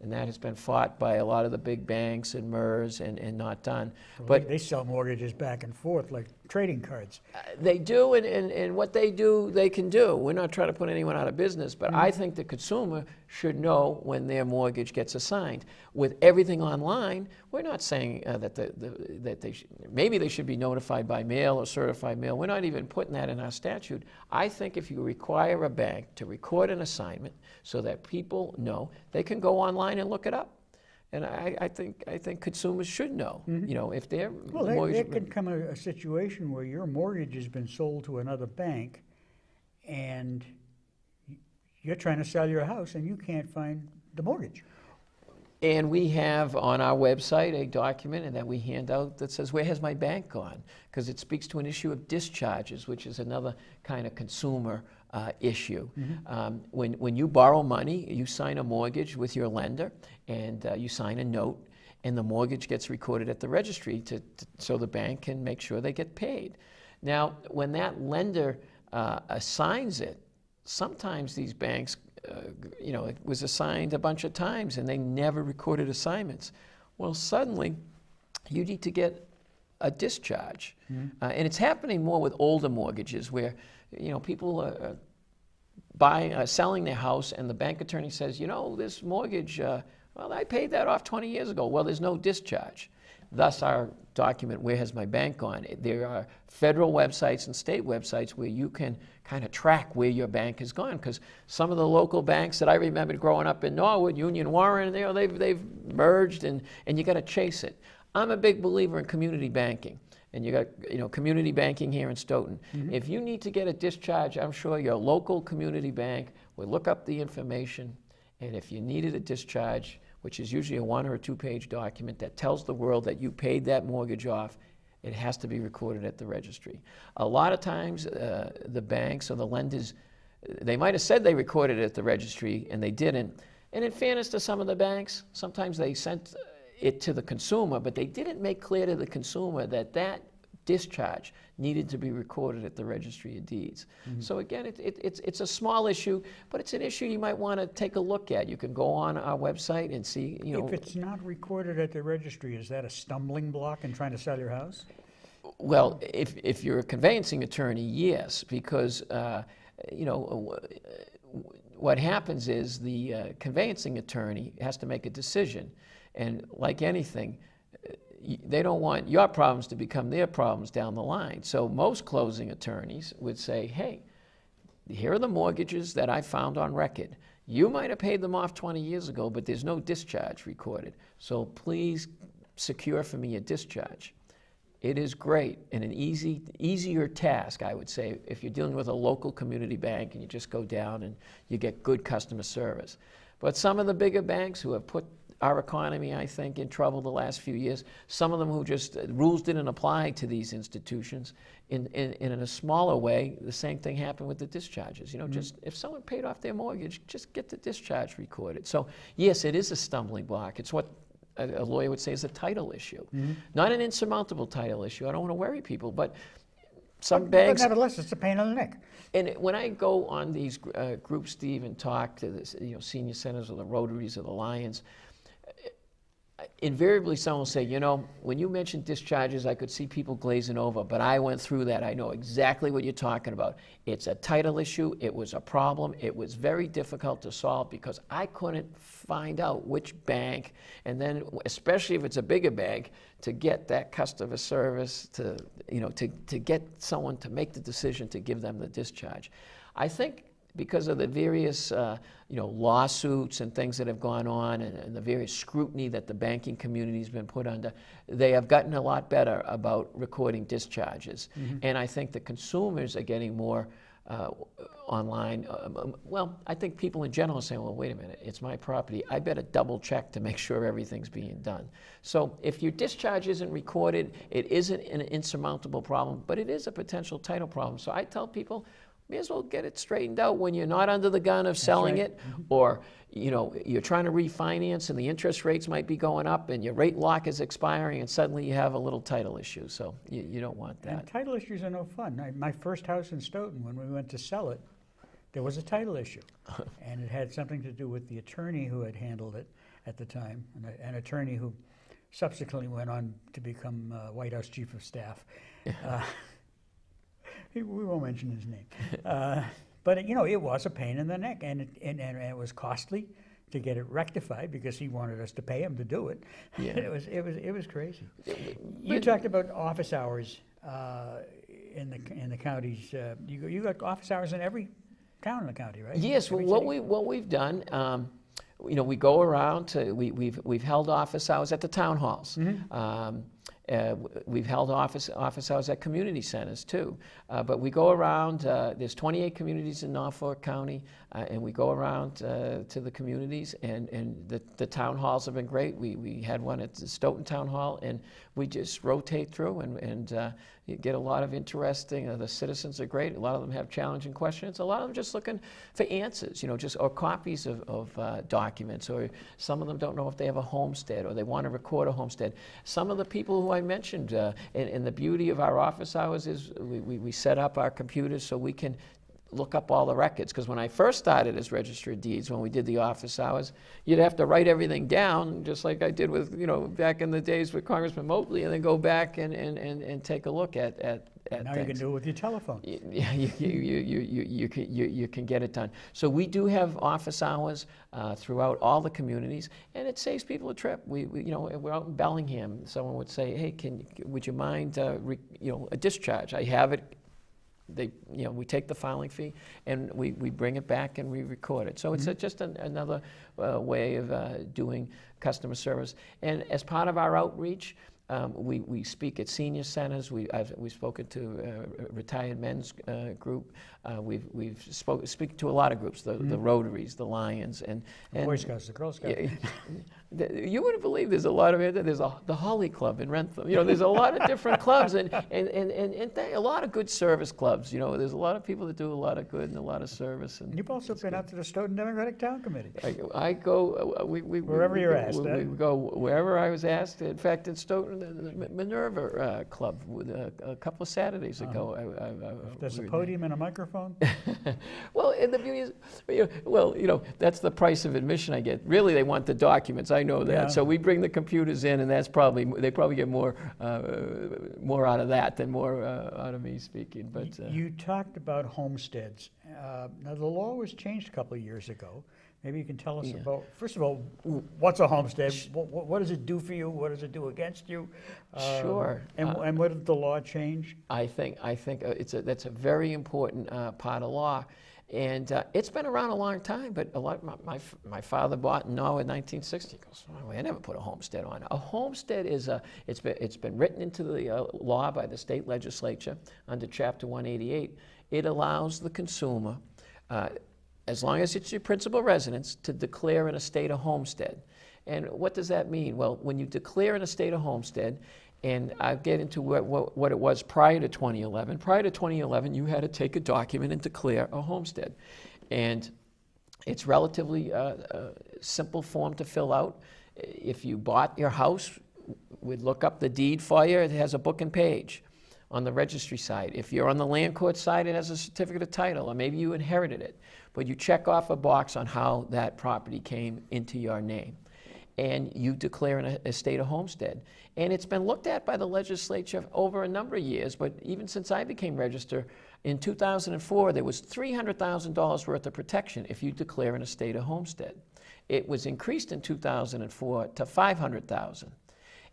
And that has been fought by a lot of the big banks and MERS and, and not done. But they sell mortgages back and forth like trading cards. Uh, they do, and, and, and what they do, they can do. We're not trying to put anyone out of business, but I think the consumer should know when their mortgage gets assigned. With everything online, we're not saying uh, that, the, the, that they sh- maybe they should be notified by mail or certified mail. We're not even putting that in our statute. I think if you require a bank to record an assignment so that people know, they can go online and look it up. And I, I think I think consumers should know. Mm-hmm. You know, if they're Well, there, there could come a, a situation where your mortgage has been sold to another bank and you're trying to sell your house and you can't find the mortgage. And we have on our website a document and that we hand out that says, where has my bank gone? Because it speaks to an issue of discharges, which is another kind of consumer uh, issue. Um, when, when you borrow money, you sign a mortgage with your lender and uh, you sign a note and the mortgage gets recorded at the registry to, to- so the bank can make sure they get paid. Now, when that lender uh, assigns it, sometimes these banks, uh, you know, it was assigned a bunch of times and they never recorded assignments. Well, suddenly, you need to get a discharge. Uh, and it's happening more with older mortgages where, you know, people are, buying, uh, selling their house and the bank attorney says, you know, this mortgage, uh, well, I paid that off 20 years ago. Well, there's no discharge. Thus, our document, Where Has My Bank Gone? There are federal websites and state websites where you can kind of track where your bank has gone. Because some of the local banks that I remembered growing up in Norwood, Union Warren, you know, they've, they've merged and, and you got to chase it. I'm a big believer in community banking. And you got, you know, community banking here in Stoughton. If you need to get a discharge, I'm sure your local community bank will look up the information. And if you needed a discharge, which is usually a one or a two page document that tells the world that you paid that mortgage off, it has to be recorded at the registry. A lot of times, uh, the banks or the lenders, they might have said they recorded it at the registry and they didn't. And in fairness to some of the banks, sometimes they sent it to the consumer, but they didn't make clear to the consumer that that discharge needed to be recorded at the registry of deeds. So again, it, it, it's, it's a small issue, but it's an issue you might want to take a look at. You can go on our website and see, you know. If it's not recorded at the registry, is that a stumbling block in trying to sell your house? Well, if, if you're a conveyancing attorney, yes, because, uh, you know, uh, what happens is the uh, conveyancing attorney has to make a decision. And like anything, they don't want your problems to become their problems down the line. So most closing attorneys would say, hey, here are the mortgages that I found on record. You might have paid them off 20 years ago, but there's no discharge recorded. So please secure for me a discharge. It is great and an easy, easier task, I would say, if you're dealing with a local community bank and you just go down and you get good customer service. But some of the bigger banks who have put our economy, I think, in trouble the last few years, some of them who just, rules didn't apply to these institutions. In, in, in a smaller way, the same thing happened with the discharges. You know, just if someone paid off their mortgage, just get the discharge recorded. So, yes, it is a stumbling block. It's what a a lawyer would say is a title issue, not an insurmountable title issue. I don't want to worry people, but some But banks. nevertheless, it's a pain in the neck. And when I go on these uh, groups, Steve, and talk to the you know senior centers or the Rotaries or the Lions, uh, invariably someone will say, you know, when you mentioned discharges, I could see people glazing over, but I went through that. I know exactly what you're talking about. It's a title issue. It was a problem. It was very difficult to solve because I couldn't find out which bank, and then especially if it's a bigger bank, to get that customer service to, you know, to, to get someone to make the decision to give them the discharge. I think because of the various uh, you know, lawsuits and things that have gone on and, and the various scrutiny that the banking community has been put under, they have gotten a lot better about recording discharges. And I think the consumers are getting more uh, online. Um, um, well, I think people in general are saying, well, wait a minute, it's my property. I better double check to make sure everything's being done. So if your discharge isn't recorded, it isn't an insurmountable problem, but it is a potential title problem. So I tell people, may as well get it straightened out when you're not under the gun of selling right. it, or you know you're trying to refinance and the interest rates might be going up and your rate lock is expiring and suddenly you have a little title issue. So you, you don't want that. And title issues are no fun. I- My first house in Stoughton, when we went to sell it, there was a title issue. And it had something to do with the attorney who had handled it at the time, and a- an attorney who subsequently went on to become uh, White House Chief of Staff. Uh, We won't mention his name. Uh, But, you know, it was a pain in the neck, and it, and and it was costly to get it rectified because he wanted us to pay him to do it. Yeah. It was, it was, it was crazy. You talked about office hours uh, in the, in the counties. uh, You, you got office hours in every town in the county, right? Yes, well, what we, what we've done, um, you know, we go around to, we, we've, we've held office hours at the town halls. Um, uh, We've held office, office hours at community centers too. Uh, But we go around, uh, there's 28 communities in Norfolk County, uh, and we go around uh, to the communities, and, and the, the town halls have been great. We, we had one at the Stoughton Town Hall, and we just rotate through and, and uh, you get a lot of interesting, uh, the citizens are great. A lot of them have challenging questions. A lot of them just looking for answers, you know, just, or copies of, of uh, documents, or some of them don't know if they have a homestead, or they want to record a homestead. Some of the people who I mentioned, uh, and, and the beauty of our office hours is we, we, we set up our computers so we can look up all the records. Because when I first started as Register of Deeds, when we did the office hours, you'd have to write everything down, just like I did with, you know, back in the days with Congressman Moakley, and then go back and, and, and, and take a look at, at, at Now you can do it with your telephone. Yeah, you, you, you, you, you, you, can, you, you can get it done. So we do have office hours uh, throughout all the communities, and it saves people a trip. We, we, you know, we're out in Bellingham. Someone would say, "Hey, can would you mind, uh, re, you know, a discharge? I have it." They, you know, we take the filing fee and we, we bring it back and we record it. So it's a, just an, another uh, way of uh, doing customer service. And as part of our outreach, um, we, we speak at senior centers. We, I've, we've spoken to uh, a retired men's uh, group. Uh, we've we've spoke, speak to a lot of groups, the, the Rotaries, the Lions, and, and Boy Scouts, the Girl Scouts. you wouldn't believe there's a lot of there's a, the Holly Club in Wrentham. You know, there's a lot of different clubs and and, and, and, and a lot of good service clubs. You know, there's a lot of people that do a lot of good and a lot of service. And You've also been out to the Stoughton Democratic Town Committee. I, I go, uh, we, we, we- Wherever we you're go- asked, We, huh? we go wherever I was asked. In fact, in Stoughton, the, the Minerva uh, Club, uh, a couple of Saturdays ago. I, I, I, There's a we podium and a microphone. well, and the beauty is, you know, well, you know, that's the price of admission I get. Really, they want the documents. I know that. Yeah. So we bring the computers in, and that's probably they probably get more uh, more out of that than more uh, out of me speaking. But uh, You talked about homesteads. Uh, Now, the law was changed a couple of years ago. Maybe you can tell us Yeah. about, first of all, what's a homestead? What, what- what does it do for you? What does it do against you? Um, Sure. And, Uh, and what did the law change? I think I think uh, it's a, that's a very important uh, part of law, and uh, it's been around a long time. But a lot my my, my father bought in Norwood in 1960. He goes, oh, I never put a homestead on. A homestead is a it's been it's been written into the uh, law by the state legislature under Chapter 188. It allows the consumer. Uh, as long as it's your principal residence, to declare an estate a homestead. And what does that mean? Well, when you declare an estate a homestead, and I'll get into what, what, what it was prior to 2011. Prior to 2011, you had to take a document and declare a homestead. And it's relatively uh, uh, simple form to fill out. If you bought your house, we'd look up the deed for you. It has a book and page on the registry side. If you're on the land court side, it has a certificate of title, or maybe you inherited it. But you check off a box on how that property came into your name. And you declare estate a homestead. And it's been looked at by the legislature over a number of years, but even since I became register, in 2004, there was $300,000 worth of protection if you declare an estate of homestead. It was increased in 2004 to 500,000.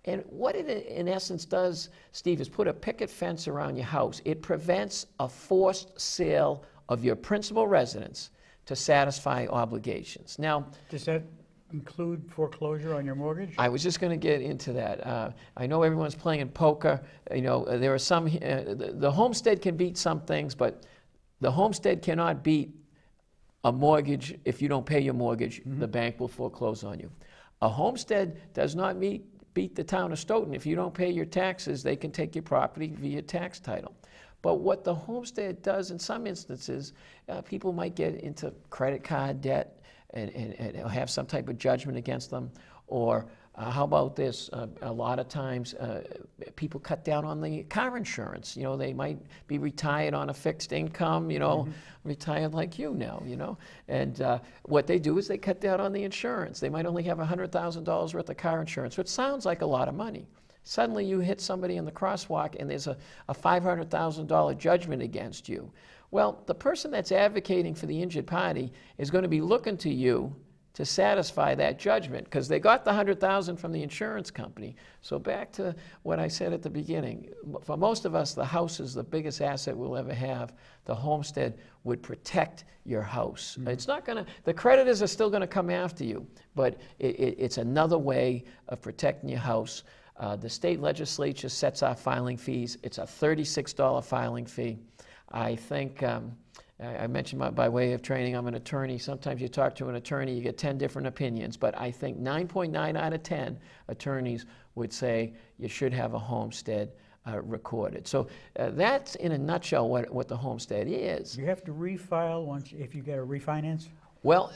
And what it in essence does, Steve, is put a picket fence around your house. It prevents a forced sale of your principal residence to satisfy obligations. Now, Does that include foreclosure on your mortgage? I was just going to get into that. Uh, I know everyone's playing in poker. You know, uh, there are some, uh, the, the homestead can beat some things, but the homestead cannot beat a mortgage. If you don't pay your mortgage, the bank will foreclose on you. A homestead does not meet, beat the town of Stoughton. If you don't pay your taxes, they can take your property via tax title. But what the homestead does in some instances, uh, people might get into credit card debt and, and, and have some type of judgment against them, or uh, how about this? Uh, a lot of times uh, people cut down on the car insurance. You know, they might be retired on a fixed income, you know, mm-hmm. retired like you now, you know. And uh, what they do is they cut down on the insurance. They might only have $100,000 worth of car insurance, which sounds like a lot of money. Suddenly you hit somebody in the crosswalk and there's a, a $500,000 judgment against you. Well, the person that's advocating for the injured party is going to be looking to you to satisfy that judgment because they got the 100,000 from the insurance company. So back to what I said at the beginning, for most of us the house is the biggest asset we'll ever have. The homestead would protect your house. Mm-hmm. It's not going to the creditors are still going to come after you, but it, it, it's another way of protecting your house. Uh, the state legislature sets our filing fees. It's a $36 filing fee. I think um, I mentioned my, by way of training, I'm an attorney. Sometimes you talk to an attorney, you get 10 different opinions, but I think 9.9 out of 10 attorneys would say you should have a homestead uh, recorded. So uh, that's in a nutshell what, what the homestead is. You have to refile once if you get a refinance? Well,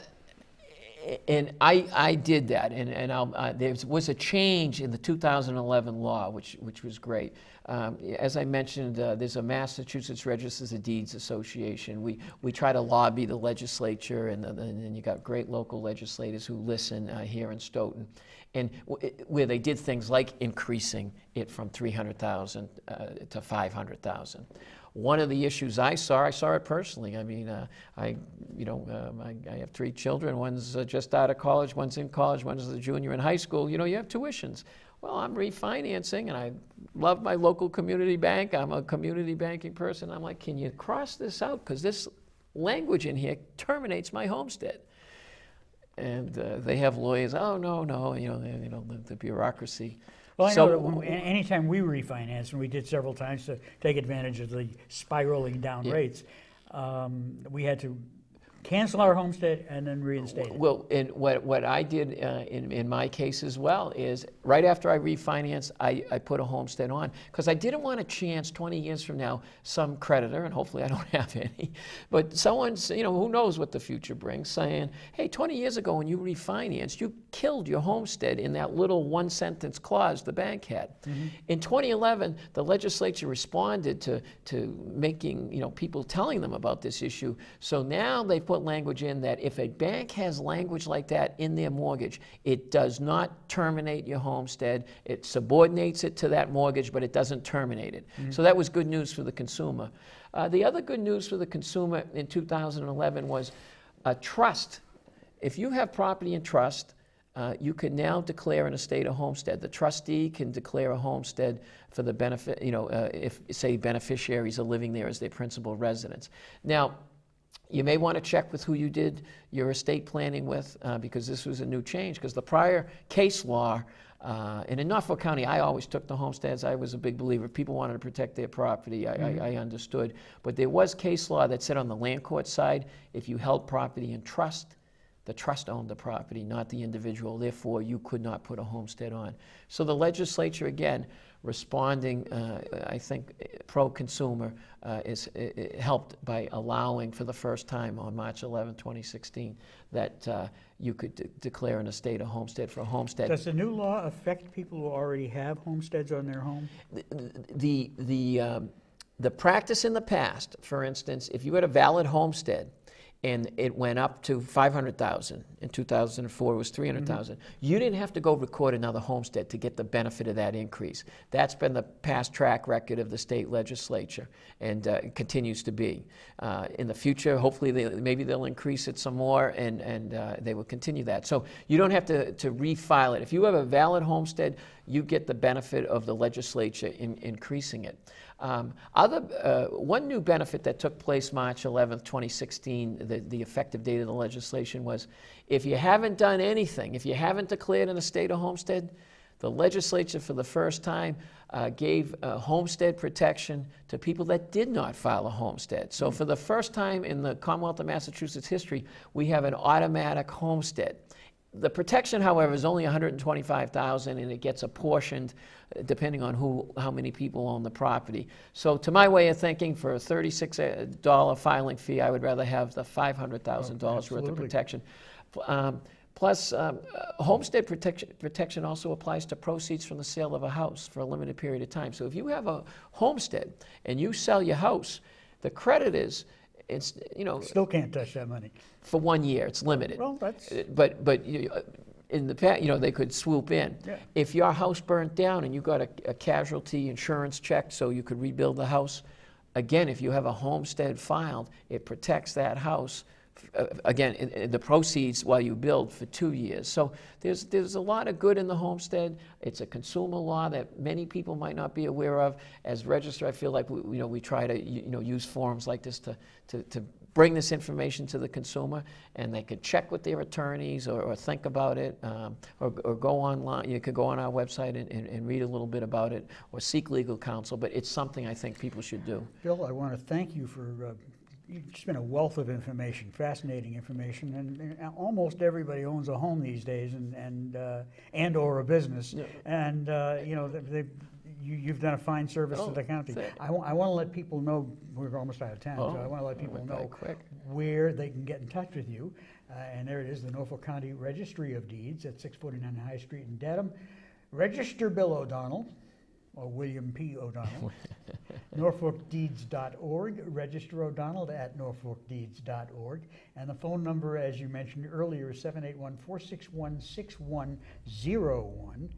and I, I did that, and, and uh, there was a change in the 2011 law, which, which was great. Um, as I mentioned, uh, there's a Massachusetts Registers of Deeds Association. We, we try to lobby the legislature, and, and you got great local legislators who listen uh, here in Stoughton, and where they did things like increasing it from 300,000 uh, to 500,000 one of the issues I saw, I saw it personally. I mean, uh, I, you know, um, I, I, have three children. One's uh, just out of college, one's in college, one's a junior in high school. You know, you have tuitions. Well, I'm refinancing, and I love my local community bank. I'm a community banking person. I'm like, can you cross this out? Because this language in here terminates my homestead. And uh, they have lawyers. Oh no, no, you know, they, you know, the, the bureaucracy. Well, I so, know that when, anytime we refinance, and we did several times to take advantage of the spiraling down yeah. rates, um, we had to cancel our homestead and then reinstate it. Well, and what, what I did uh, in, in my case as well is right after I refinanced, I, I put a homestead on because I didn't want a chance 20 years from now, some creditor, and hopefully I don't have any, but someone's, you know, who knows what the future brings, saying, hey, 20 years ago when you refinanced, you killed your homestead in that little one sentence clause the bank had. Mm-hmm. In 2011, the legislature responded to, to making, you know, people telling them about this issue. So now they've put language in that if a bank has language like that in their mortgage, it does not terminate your homestead. It subordinates it to that mortgage, but it doesn't terminate it. Mm-hmm. So that was good news for the consumer. Uh, the other good news for the consumer in 2011 was a trust. If you have property in trust, uh, you can now declare an estate a homestead. The trustee can declare a homestead for the benefit, you know, uh, if, say, beneficiaries are living there as their principal residence. Now, you may want to check with who you did your estate planning with uh, because this was a new change. Because the prior case law, uh, and in Norfolk County, I always took the homesteads. I was a big believer. People wanted to protect their property. I, mm-hmm. I, I understood. But there was case law that said on the land court side, if you held property in trust, the trust owned the property, not the individual. Therefore, you could not put a homestead on. So the legislature, again, responding, uh, I think, pro consumer, uh, is helped by allowing for the first time on March 11, 2016, that uh, you could de- declare an estate a homestead for a homestead. Does the new law affect people who already have homesteads on their home? The, the, the, um, the practice in the past, for instance, if you had a valid homestead, and it went up to 500,000. In 2004, it was 300,000. Mm-hmm. You didn't have to go record another homestead to get the benefit of that increase. That's been the past track record of the state legislature, and uh, continues to be. Uh, in the future, hopefully, they, maybe they'll increase it some more, and, and uh, they will continue that. So you don't have to, to refile it. If you have a valid homestead, you get the benefit of the legislature in increasing it. Um, other, uh, one new benefit that took place March 11th, 2016, the, the effective date of the legislation was if you haven't done anything, if you haven't declared estate a homestead, the legislature for the first time uh, gave uh, homestead protection to people that did not file a homestead. So, for the first time in the Commonwealth of Massachusetts history, we have an automatic homestead The protection, however, is only 125,000 and it gets apportioned uh, depending on who, how many people own the property. So to my way of thinking, for a $36 filing fee, I would rather have the $500,000 worth of absolutely. protection. Um, Plus, um, uh, homestead protection, protection also applies to proceeds from the sale of a house for a limited period of time. So if you have a homestead and you sell your house, the credit is, it's, you know, Still can't touch that money. For one year, it's limited. Well, that's, Uh, But, but you- uh, in the past, you know, they could swoop in. Yeah. If your house burnt down and you got a a casualty insurance check so you could rebuild the house, again, if you have a homestead filed, it protects that house, uh, again, in- in the proceeds while you build for two years. So there's, there's a lot of good in the homestead. It's a consumer law that many people might not be aware of. As register, I feel like, we- you know, we try to, you know, use forums like this to, to, to bring this information to the consumer, and they could check with their attorneys or, or think about it, um, or, or go online. You could go on our website and, and, and read a little bit about it, or seek legal counsel. But it's something I think people should do. Bill, I want to thank you for, uh, just been a wealth of information, fascinating information, and, and almost everybody owns a home these days and, and, uh, and or a business. Yeah. And, uh, you know, they, you, you've done a fine service to Oh, the county. thank- I want, to let people know, we're almost out of time, so Oh, I want to let people went by know quick. where they can get in touch with you. Uh, and there it is, the Norfolk County Registry of Deeds at 649 High Street in Dedham. Register Bill O'Donnell, or William P. O'Donnell. NorfolkDeeds.org. Register O'Donnell at NorfolkDeeds.org. And the phone number, as you mentioned earlier, is 781 461 6101.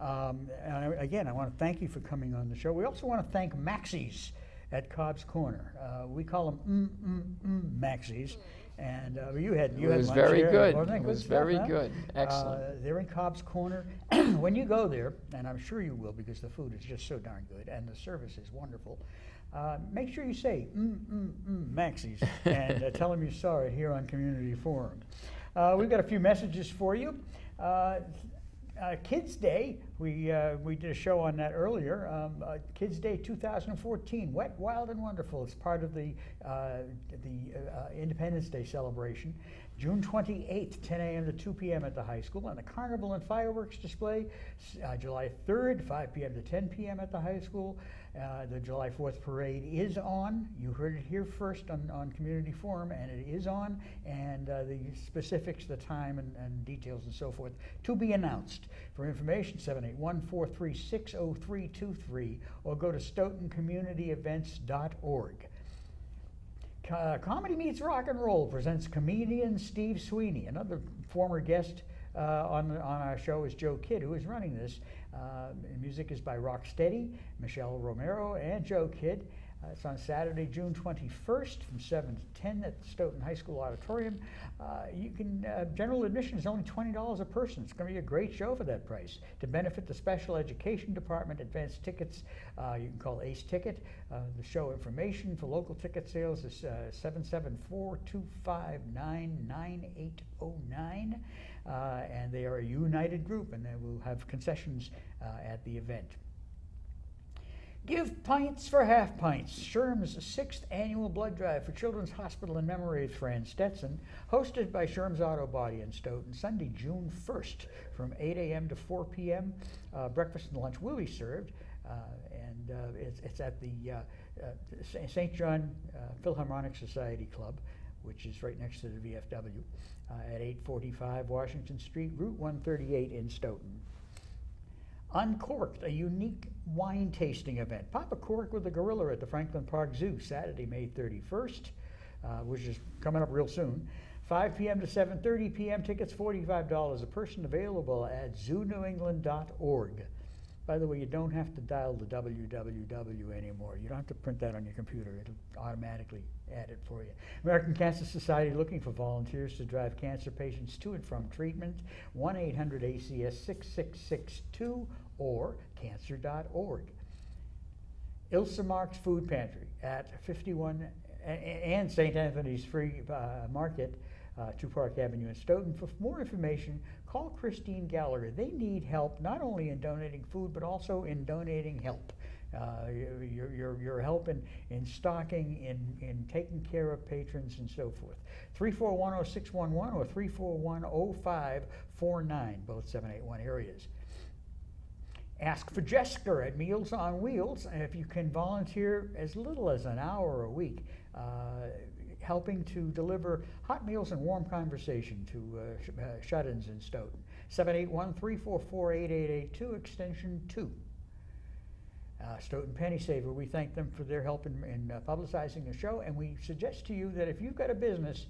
Um, and I- Again, I want to thank you for coming on the show. We also want to thank Maxie's at Cobb's Corner. Uh, we call them mm, mm, mm, Maxie's. And uh, you had you It had was very there, good. It was stuff, very huh? good. Excellent. Uh, they're in Cobb's Corner. when you go there, and I'm sure you will because the food is just so darn good and the service is wonderful, uh, make sure you say, mm, mm, mm, Maxie's, and uh, tell them you saw it here on Community Forum. Uh, we've got a few messages for you. Uh, Kids Day, we, uh, we did a show on that earlier. Um, uh, Kids Day 2014, Wet, Wild, and Wonderful. It's part of the, uh, the uh, Independence Day celebration. June 28th, 10 a.m. to 2 p.m. at the high school, and the carnival and fireworks display. Uh, July 3rd, 5 p.m. to 10 p.m. at the high school. Uh, the July 4th parade is on. You heard it here first on, on Community Forum, and it is on. And uh, the specifics, the time, and, and details, and so forth to be announced. For information, 781 436 0323, or go to stoughtoncommunityevents.org. Co- Comedy Meets Rock and Roll presents comedian Steve Sweeney. Another former guest uh, on, on our show is Joe Kidd, who is running this. Uh, music is by Rocksteady, Michelle Romero, and Joe Kidd. Uh, it's on Saturday, June 21st from 7 to 10 at the Stoughton High School Auditorium. Uh, you can, uh, general admission is only $20 a person. It's going to be a great show for that price. To benefit the Special Education Department, advance tickets, uh, you can call Ace Ticket. Uh, the show information for local ticket sales is uh, 774 259 9809. Uh, And they are a united group and they will have concessions uh, at the event. Give Pints for Half Pints, Sherm's sixth annual blood drive for Children's Hospital in memory of Fran Stetson, hosted by Sherm's Auto Body in Stoughton, Sunday, June 1st from 8 a.m. to 4 p.m. Uh, breakfast and lunch will be served, uh, and uh, it's, it's at the uh, St. John Philharmonic Society Club, which is right next to the VFW, at 845 Washington Street, Route 138 in Stoughton. Uncorked, a unique wine tasting event. Pop a cork with a gorilla at the Franklin Park Zoo, Saturday, May 31st, uh, which is coming up real soon. 5 p.m. to 7:30 p.m. Tickets $45 a person. Available at zoonewengland.org. By the way, you don't have to dial the www anymore. You don't have to print that on your computer. It'll automatically add it for you. American Cancer Society looking for volunteers to drive cancer patients to and from treatment. 1-800-ACS-6662 or cancer.org. Ilsa Marks Food Pantry at 51 a- a- and St. Anthony's Free uh, Market, uh, Two Park Avenue in Stoughton. For more information, call Christine Gallagher. They need help not only in donating food but also in donating help. Uh, you- You're, you're, you're in stocking, in, in taking care of patrons and so forth. 3410611 or 3410549, both 781 areas. Ask for Jessica at Meals on Wheels, if you can volunteer as little as an hour a week, uh, helping to deliver hot meals and warm conversation to uh, sh- uh, shut-ins in Stoughton. 781-344-8882, extension 2. Uh, Stoughton Penny Saver, we thank them for their help in, in uh, publicizing the show, and we suggest to you that if you've got a business,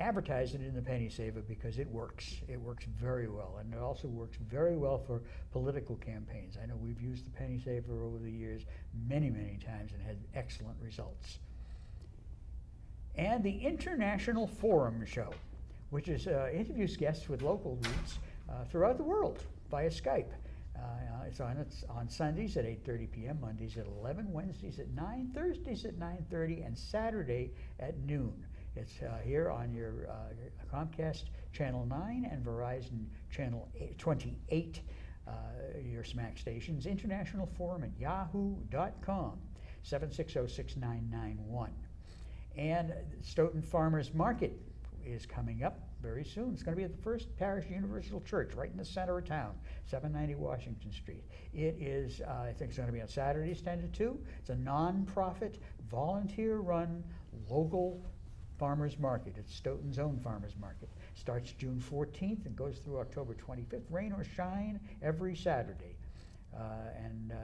advertise it in the Penny Saver because it works. It works very well, and it also works very well for political campaigns. I know we've used the Penny Saver over the years many, many times and had excellent results. And the International Forum Show, which is uh, interviews guests with local roots uh, throughout the world via Skype. Uh, it's on it's on Sundays at 8:30 p.m., Mondays at 11, Wednesdays at 9, Thursdays at 9:30, and Saturday at noon. It's uh, here on your uh, Comcast Channel 9 and Verizon Channel 28, uh, your SMAC stations. International Forum at yahoo.com, 7606991. And Stoughton Farmers Market is coming up very soon. It's going to be at the First Parish Universal Church, right in the center of town, 790 Washington Street. It is, uh, I think it's going to be on Saturdays, 10 to 2. It's a non-profit, volunteer-run, local farmers market. It's Stoughton's own farmers market. Starts June 14th and goes through October 25th, rain or shine, every Saturday. Uh, and uh,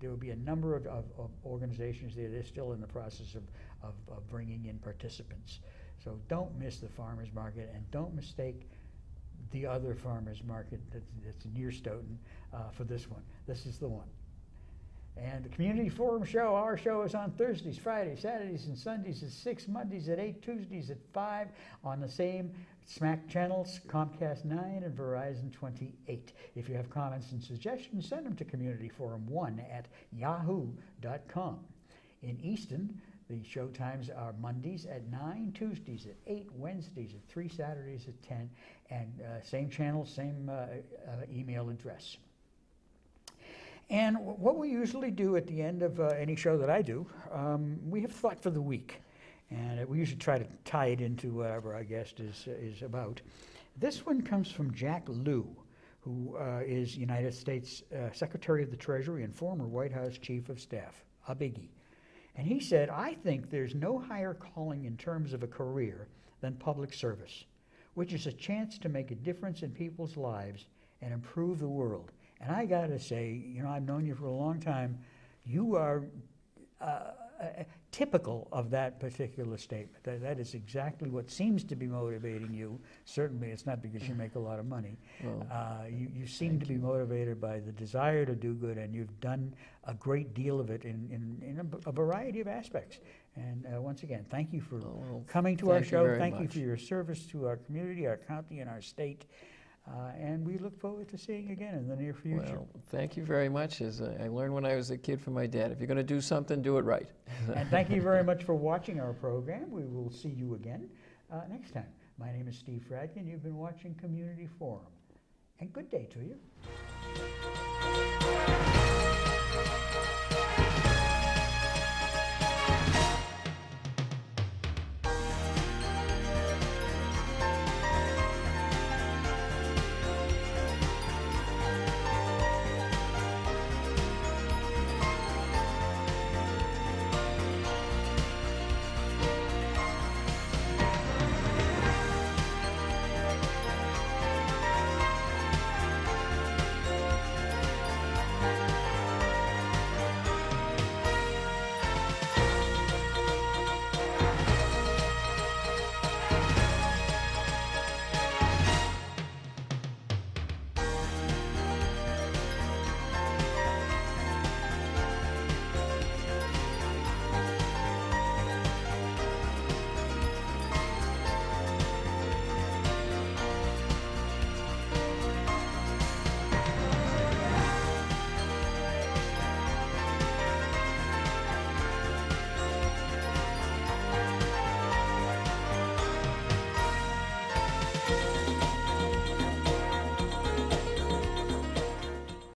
there will be a number of, of, of organizations there. They're still in the process of, of, of bringing in participants. So don't miss the farmers market and don't mistake the other farmers market that's, that's near Stoughton uh, for this one. This is the one. And the Community Forum Show, our show is on Thursdays, Fridays, Saturdays, and Sundays at 6, Mondays at 8, Tuesdays at 5 on the same SMAC channels, Comcast 9 and Verizon 28. If you have comments and suggestions, send them to communityforum1 at yahoo.com. In Easton, the show times are Mondays at 9, Tuesdays at 8, Wednesdays at 3, Saturdays at 10, and uh, same channel, same uh, uh, email address. And what we usually do at the end of uh, any show that I do, um, we have thought for the week. And we usually try to tie it into whatever our guest is, is about. This one comes from Jack Lew, who uh, is United States uh, Secretary of the Treasury and former White House Chief of Staff, a biggie. And he said, I think there's no higher calling in terms of a career than public service, which is a chance to make a difference in people's lives and improve the world. And I got to say, you know, I've known you for a long time. You are uh, uh, typical of that particular statement. That, that is exactly what seems to be motivating you. Certainly, it's not because you make a lot of money. Well, Uh, you, you seem to be you. motivated by the desire to do good, and you've done a great deal of it in, in, in a, a variety of aspects. And uh, once again, thank you for Oh, well, coming to our you show. very Thank you for your service to our community, our county, and our state. Uh, and we look forward to seeing you again in the near future. Well, thank you very much. As I I learned when I was a kid from my dad, if you're going to do something, do it right. and thank you very much for watching our program. We will see you again uh, next time. My name is Steve Fradkin. You've been watching Community Forum. And good day to you.